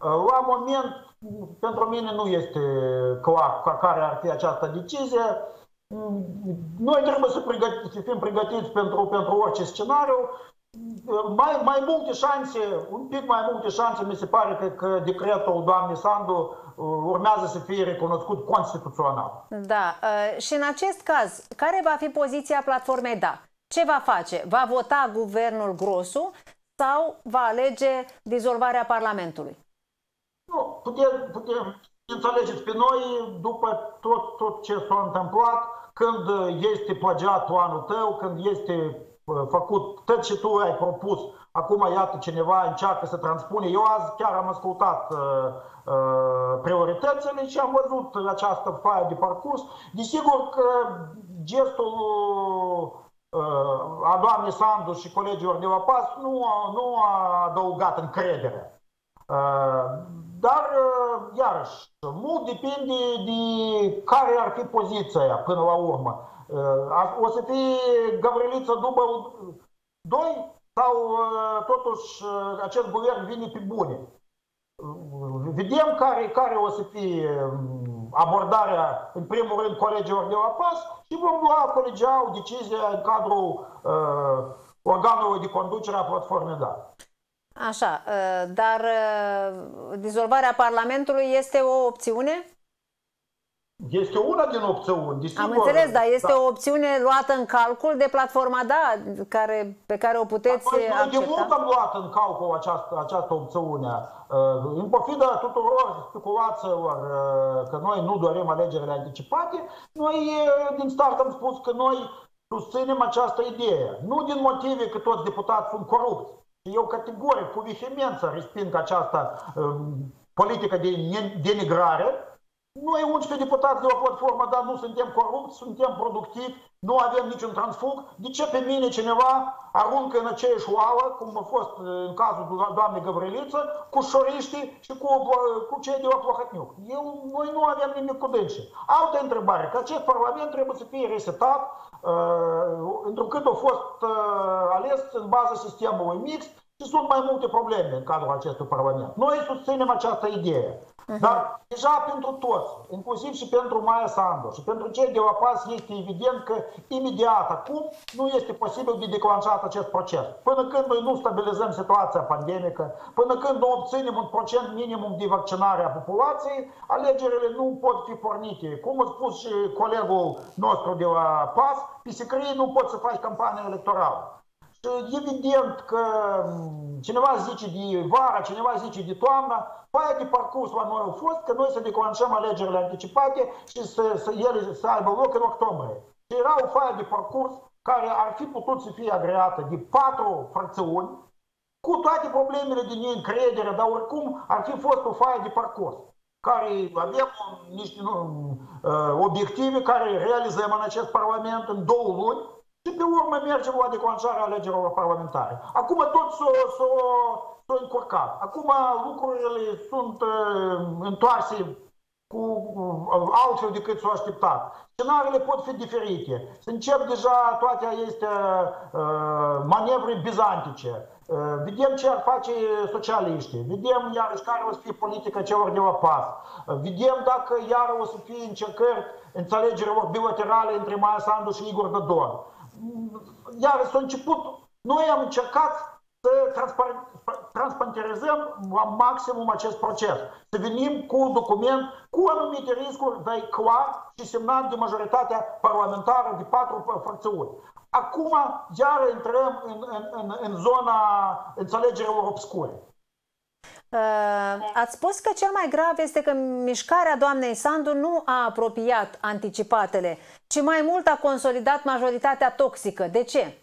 la moment pentru mine nu este clar care ar fi această decizie. Noi trebuie să, pregăti, să fim pregătiți pentru, pentru orice scenariu mai, mai multe șanse, un pic mai multe șanse, mi se pare că, că decretul doamnei Sandu uh, urmează să fie recunoscut constituțional. Da, uh, și în acest caz, care va fi poziția platformei DA? Ce va face? Va vota guvernul Grosu sau va alege dizolvarea Parlamentului? Nu, putem, putem înțelegeți pe noi, după tot, tot ce s-a întâmplat, când este plagiat anul tău, când este făcut tot ce tu ai propus. Acum, iată, cineva încearcă să transpune. Eu azi chiar am ascultat uh, uh, prioritățile și am văzut această faie de parcurs. Desigur că gestul uh, a doamnei Sandu și colegilor de la PAS nu a, nu a adăugat încredere. Uh, dar, uh, iarăși, mult depinde de care ar fi poziția până la urmă. O să fie Gavrilița după 2 sau totuși acest guvern vine pe bune? Vedem care, care o să fie abordarea, în primul rând, colegilor de la PAS și vom lua colegial decizia în cadrul uh, organului de conducere a platformei DA. Așa, dar dizolvarea Parlamentului este o opțiune? Este una din opțiuni. Desigur, Am înțeles, dar este da. o opțiune luată în calcul de platforma DA, care, pe care o puteți Noi, noi de mult accepta? am luat în calcul această, această opțiune. Uh, În pofida tuturor speculațiilor uh, că noi nu dorim alegerile anticipate, noi uh, din start am spus că noi susținem această idee. Nu din motive că toți deputații sunt corupți. Eu categoric, cu vehemență, resping această um, politică de ne- denigrare. Noi 11 deputați de o platformă, dar nu suntem corupți, suntem productivi, nu avem niciun transfug. De ce pe mine cineva aruncă în aceeași oală, cum a fost uh, în cazul do- doamnei Gavriliță, cu șoriștii și cu, uh, cu cei de la Plohotniuc? Eu, noi nu avem nimic cu dânsi. Altă întrebare, că acest parlament trebuie să fie resetat, uh, întrucât a fost uh, ales în baza sistemului mixt și sunt mai multe probleme în cadrul acestui parlament. Noi susținem această idee. Dar deja pentru toți, inclusiv și pentru Maia Sandu și pentru cei de la PAS, este evident că imediat acum nu este posibil de declanșat acest proces. Până când noi nu stabilizăm situația pandemică, până când nu obținem un procent minimum de vaccinare a populației, alegerile nu pot fi pornite. Cum a spus și colegul nostru de la PAS, pe secret nu poți să faci campanie electorală. Și evident că m, cineva zice de vara, cineva zice de toamnă, foaia de parcurs la noi a fost că noi să declanșăm alegerile anticipate și să, să ele să aibă loc în octombrie. Și era o foaie de parcurs care ar fi putut să fie agreată de patru fracțiuni, cu toate problemele de neîncredere, dar oricum ar fi fost o foaie de parcurs care avem niște nu, uh, obiective care realizăm în acest Parlament în două luni și pe urmă mergem la declanșarea alegerilor parlamentare. Acum tot s-o, s-o, s-o încurcat. Acum lucrurile sunt uh, întoarse cu uh, altfel decât s-au așteptat. Scenariile pot fi diferite. Se încep deja, toate este uh, manevre bizantice. Uh, vedem ce ar face socialiștii, vedem iarăși care o să fie politica celor de la PAS, uh, vedem dacă iar o să fie încercări înțelegerilor bilaterale între Maia Sandu și Igor Dodon. Iar s-a început, noi am încercat să transpar- transparenterizăm la maximum acest proces. Să venim cu un document cu anumite riscuri, dar e clar și semnat de majoritatea parlamentară de patru fracțiuni. Acum iar intrăm în, în, în, în zona înțelegerilor obscure. Uh, ați spus că cel mai grav este că mișcarea doamnei Sandu nu a apropiat anticipatele, ci mai mult a consolidat majoritatea toxică. De ce?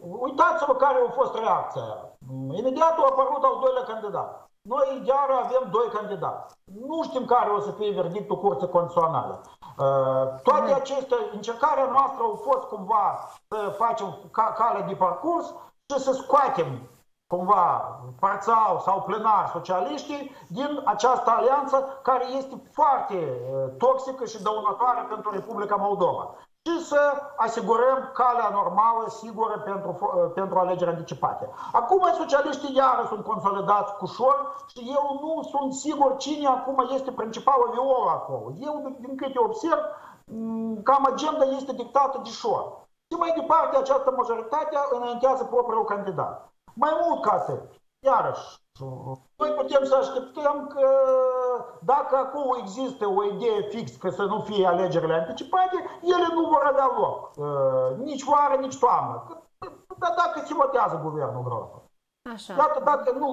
Uitați-vă care a fost reacția. Imediat a apărut al doilea candidat. Noi iar avem doi candidați. Nu știm care o să fie verdictul Curții Constituționale. Uh, Toate acestea, încercarea noastră a fost cumva să facem ca, cale de parcurs și să scoatem cumva parțial sau plenar socialiștii din această alianță care este foarte uh, toxică și dăunătoare pentru Republica Moldova și să asigurăm calea normală, sigură pentru, uh, pentru alegeri anticipate. Acum socialiștii iară sunt consolidați cu ușor și eu nu sunt sigur cine acum este principalul viol acolo. Eu, din câte observ, m, cam agenda este dictată de șor. Și mai departe, această majoritate înaintează propriul candidat. Mai mult ca atât, iarăși, noi putem să așteptăm că dacă acolo există o idee fix că să nu fie alegerile anticipate, ele nu vor avea loc. Uh, Nici vară, nici toamnă. Dar dacă se votează guvernul grosul. Așa. Dacă, dacă nu,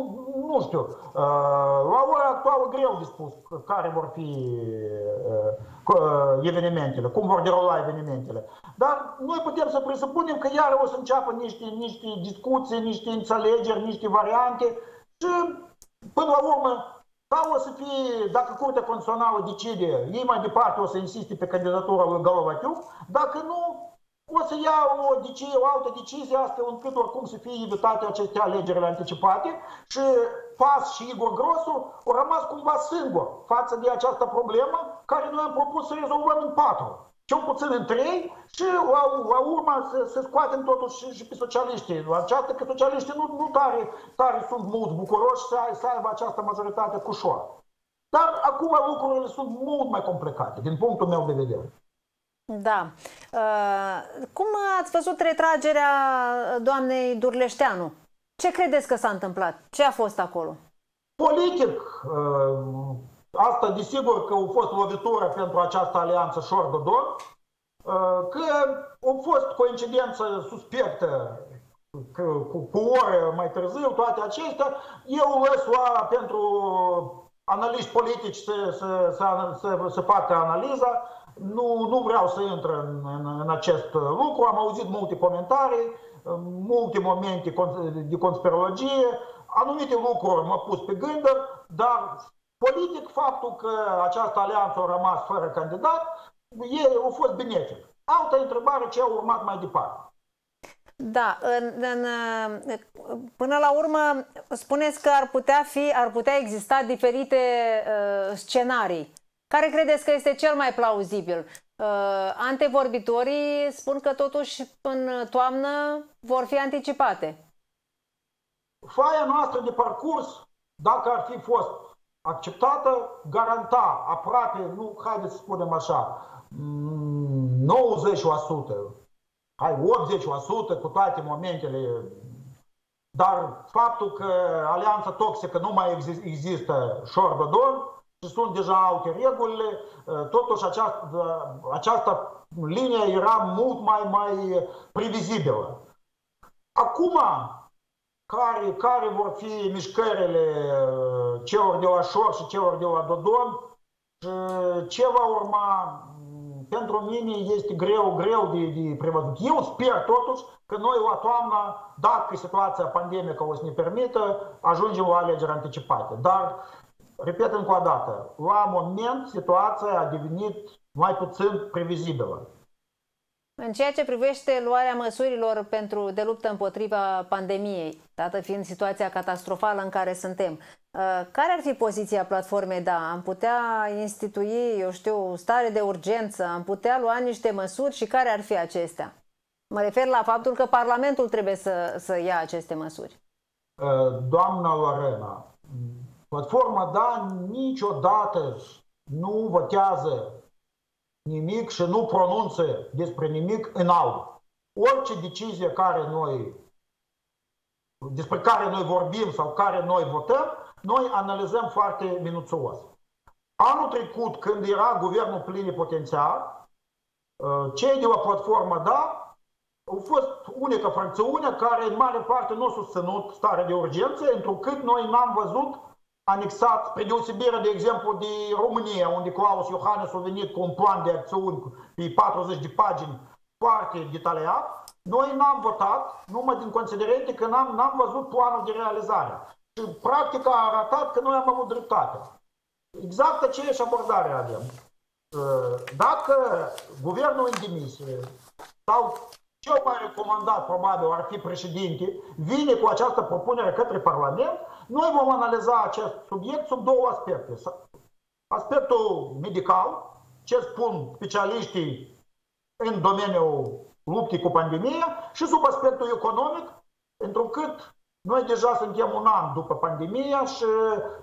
nu știu, uh, la ora actuală greu de spus care vor fi uh, uh, evenimentele, cum vor derula evenimentele. Dar noi putem să presupunem că iar o să înceapă niște, niște discuții, niște înțelegeri, niște variante și până la urmă sau o să fie, dacă Curtea Constituțională decide, ei mai departe o să insiste pe candidatura lui Galovatiu, dacă nu, o să ia o, decizie, o altă decizie astfel încât oricum să fie evitate aceste alegerile anticipate și PAS și Igor Grosu au rămas cumva singur față de această problemă care noi am propus să rezolvăm în patru. Cel puțin în trei și la, la urmă să, să scoatem totuși și, și pe socialiștii. Aceasta că socialiștii nu, nu tare, tare sunt mulți bucuroși să, să aibă această majoritate cu ușor. Dar acum lucrurile sunt mult mai complicate din punctul meu de vedere. Da. Uh, cum ați văzut retragerea doamnei Durleșteanu? Ce credeți că s-a întâmplat? Ce a fost acolo? Politic, uh, asta desigur că a fost lovitură pentru această alianță Șor-Dodon, că a fost coincidență suspectă cu, cu ore mai târziu, toate acestea, eu lăs la, pentru analiști politici să, să, să, să, să facă analiza, nu, nu vreau să intru în, în, în acest lucru, am auzit multe comentarii, multe momente de conspirologie, anumite lucruri m-au pus pe gânduri, dar politic faptul că această alianță a rămas fără candidat, e, a fost benefic. Altă întrebare ce a urmat mai departe. Da, în, în, până la urmă spuneți că ar putea fi, ar putea exista diferite uh, scenarii. Care credeți că este cel mai plauzibil? Uh, antevorbitorii spun că totuși în toamnă vor fi anticipate. Foaia noastră de parcurs, dacă ar fi fost acceptată, garanta aproape, nu, haideți să spunem așa, 90%, hai 80% cu toate momentele, dar faptul că alianța toxică nu mai există șor și sunt deja alte regulile, totuși această, această linie era mult mai, mai previzibilă. Acum, care, care vor fi mișcările celor de la Șor și celor de la Dodon și ce va urma pentru mine este greu, greu de, de prevăzut. Eu sper totuși că noi la toamnă, dacă situația pandemică o să ne permită, ajungem la alegeri anticipate. Dar, repet încă o dată, la moment situația a devenit mai puțin previzibilă. În ceea ce privește luarea măsurilor pentru de luptă împotriva pandemiei, dată fiind situația catastrofală în care suntem, uh, care ar fi poziția platformei Da? Am putea institui, eu știu, stare de urgență, am putea lua niște măsuri și care ar fi acestea? Mă refer la faptul că Parlamentul trebuie să, să ia aceste măsuri. Uh, doamna Lorena, platforma Da niciodată nu votează nimic și nu pronunță despre nimic în alb. Orice decizie care noi, despre care noi vorbim sau care noi votăm, noi analizăm foarte minuțos. Anul trecut, când era guvernul plenipotențiar, cei de la platformă DA au fost unica fracțiune care în mare parte nu a susținut starea de urgență, întrucât noi n-am văzut anexat, spre deosebire, de exemplu, de România, unde Claus Iohannes a venit cu un plan de acțiuni pe 40 de pagini foarte detaliat, noi n-am votat numai din considerente că n-am, n-am văzut planul de realizare. Și practica a arătat că noi am avut dreptate. Exact aceeași abordare avem. Dacă guvernul în demisie sau cel mai recomandat probabil ar fi președinte, vine cu această propunere către Parlament, noi vom analiza acest subiect sub două aspecte. Aspectul medical, ce spun specialiștii în domeniul luptei cu pandemia și sub aspectul economic, întrucât noi deja suntem un an după pandemia și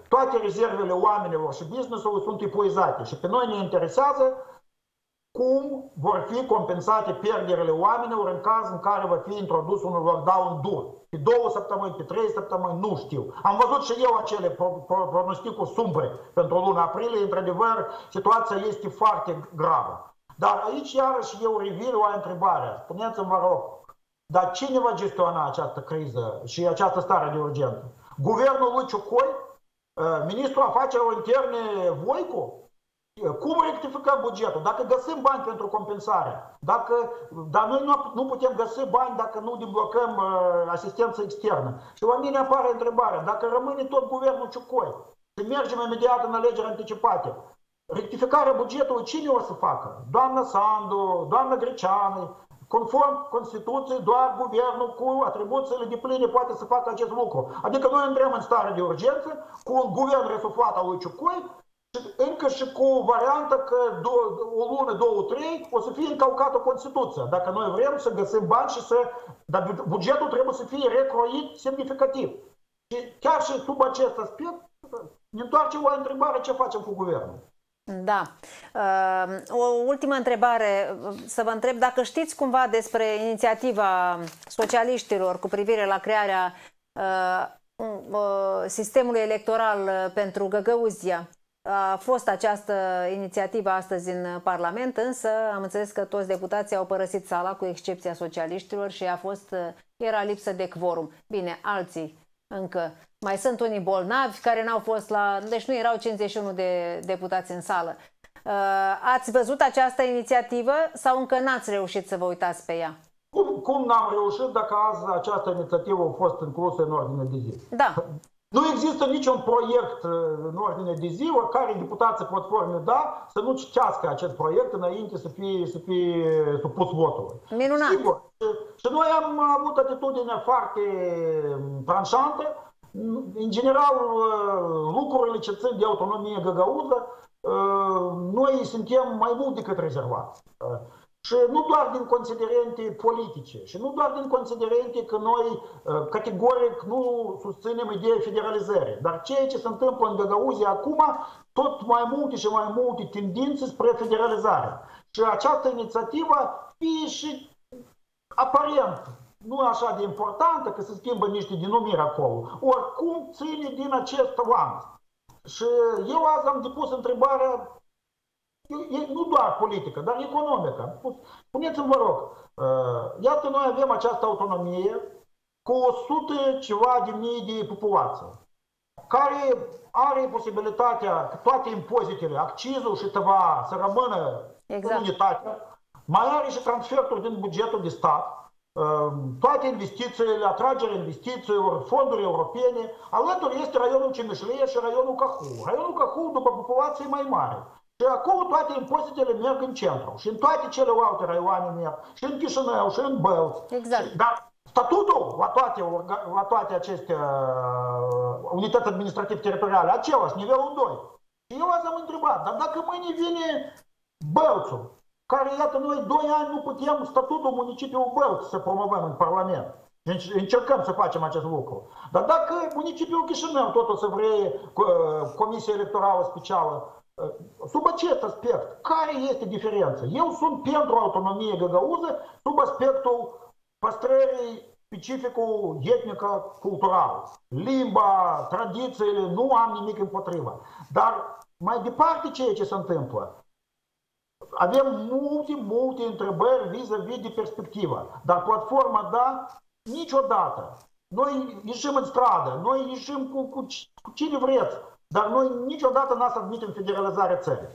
toate rezervele oamenilor și business-ului sunt epuizate și pe noi ne interesează cum vor fi compensate pierderile oamenilor în caz în care va fi introdus un lockdown dur. Pe două săptămâni, pe trei săptămâni, nu știu. Am văzut și eu acele pronosticuri sumbre pentru luna aprilie. Într-adevăr, situația este foarte gravă. Dar aici, iarăși, eu revin la întrebarea. Spuneți-mi, vă rog, dar cine va gestiona această criză și această stare de urgență? Guvernul lui Ciucoi? Uh, ministrul afacerilor interne Voicu? Cum rectificăm bugetul? Dacă găsim bani pentru compensare, dacă, dar noi nu, nu putem găsi bani dacă nu deblocăm uh, asistență externă. Și la mine apare întrebarea, dacă rămâne tot guvernul Ciucoi și mergem imediat în alegeri anticipate, rectificarea bugetului cine o să facă? Doamna Sandu, doamna Greceanu, conform Constituției, doar guvernul cu atribuțiile de pline poate să facă acest lucru. Adică noi intrăm în stare de urgență cu un guvern resuflat al lui Ciucoi încă și cu o variantă că o lună, două, trei, o să fie încălcată Constituția. Dacă noi vrem să găsim bani și să... Dar bugetul trebuie să fie recroit semnificativ. Și chiar și sub acest aspect, ne întoarcem la întrebare ce facem cu guvernul. Da. Uh, o ultimă întrebare. Să vă întreb dacă știți cumva despre inițiativa socialiștilor cu privire la crearea uh, uh, sistemului electoral pentru Găgăuzia. A fost această inițiativă astăzi în Parlament, însă am înțeles că toți deputații au părăsit sala, cu excepția socialiștilor, și a fost, era lipsă de quorum. Bine, alții încă. Mai sunt unii bolnavi care n-au fost la... Deci nu erau 51 de deputați în sală. Uh, ați văzut această inițiativă sau încă n-ați reușit să vă uitați pe ea? Cum, cum n-am reușit dacă azi această inițiativă a fost inclusă în ordine de zi? Da. Nu există niciun proiect uh, în ordine de zi, oricare deputație platforme da, să nu citească acest proiect înainte să fie, să fie supus votului. Minunat. Sigur. Și, și noi am avut atitudine foarte tranșantă. În general, uh, lucrurile ce țin de autonomie găgăuză, uh, noi suntem mai mult decât rezervați. Și nu doar din considerente politice, și nu doar din considerente că noi categoric nu susținem ideea federalizării, dar ceea ce se întâmplă în Găgăuzie acum, tot mai multe și mai multe tendințe spre federalizare. Și această inițiativă fie și aparent nu așa de importantă că se schimbă niște denumiri acolo, oricum ține din acest lanț. Și eu azi am depus întrebarea e nu doar politică, dar economică. Puneți-mi, vă rog, iată noi avem această autonomie cu 100 ceva de mii de populație, care are posibilitatea că toate impozitele, accizul și tăva să rămână exact. în unitate, mai are și transferuri din bugetul de stat, toate investițiile, atragerea investițiilor, fonduri europene, alături este raionul Cimișlie și raionul Cahu. Raionul Cahu, după populație mai mare, și acolo toate impozitele merg în centru. Și în toate celelalte raioane merg. Și în Chișinău, și în Bălți. Exact. Și, dar statutul la toate, la toate aceste uh, unități administrative teritoriale, același, nivelul 2. Și eu azi am întrebat, dar dacă mâine vine Bălțul, care, iată, noi 2 ani nu putem statutul municipiului Bălți să promovăm în Parlament. Deci încercăm să facem acest lucru. Dar dacă municipiul Chișinău tot o să vrea uh, Comisia Electorală Specială Aspect, care este diferența? Eu sunt pentru autonomie găgăuză sub aspectul păstrării specificul etnică-cultural. Limba, tradițiile, nu am nimic împotriva. Dar mai departe ceea ce se întâmplă, avem multe, multe întrebări vis-a-vis -vis de perspectivă. Dar platforma, da, niciodată. Noi ieșim în stradă, noi ieșim cu, cu, cu cine vreți. Dar noi niciodată n-ați admitem federalizarea țării.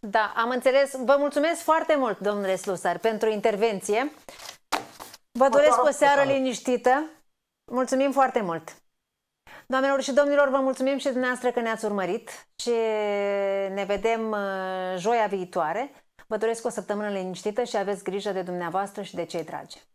Da, am înțeles. Vă mulțumesc foarte mult, domnule Slusar, pentru intervenție. Vă doresc o seară liniștită. Mulțumim foarte mult. Doamnelor și domnilor, vă mulțumim și dumneavoastră că ne-ați urmărit și ne vedem uh, joia viitoare. Vă doresc o săptămână liniștită și aveți grijă de dumneavoastră și de cei dragi.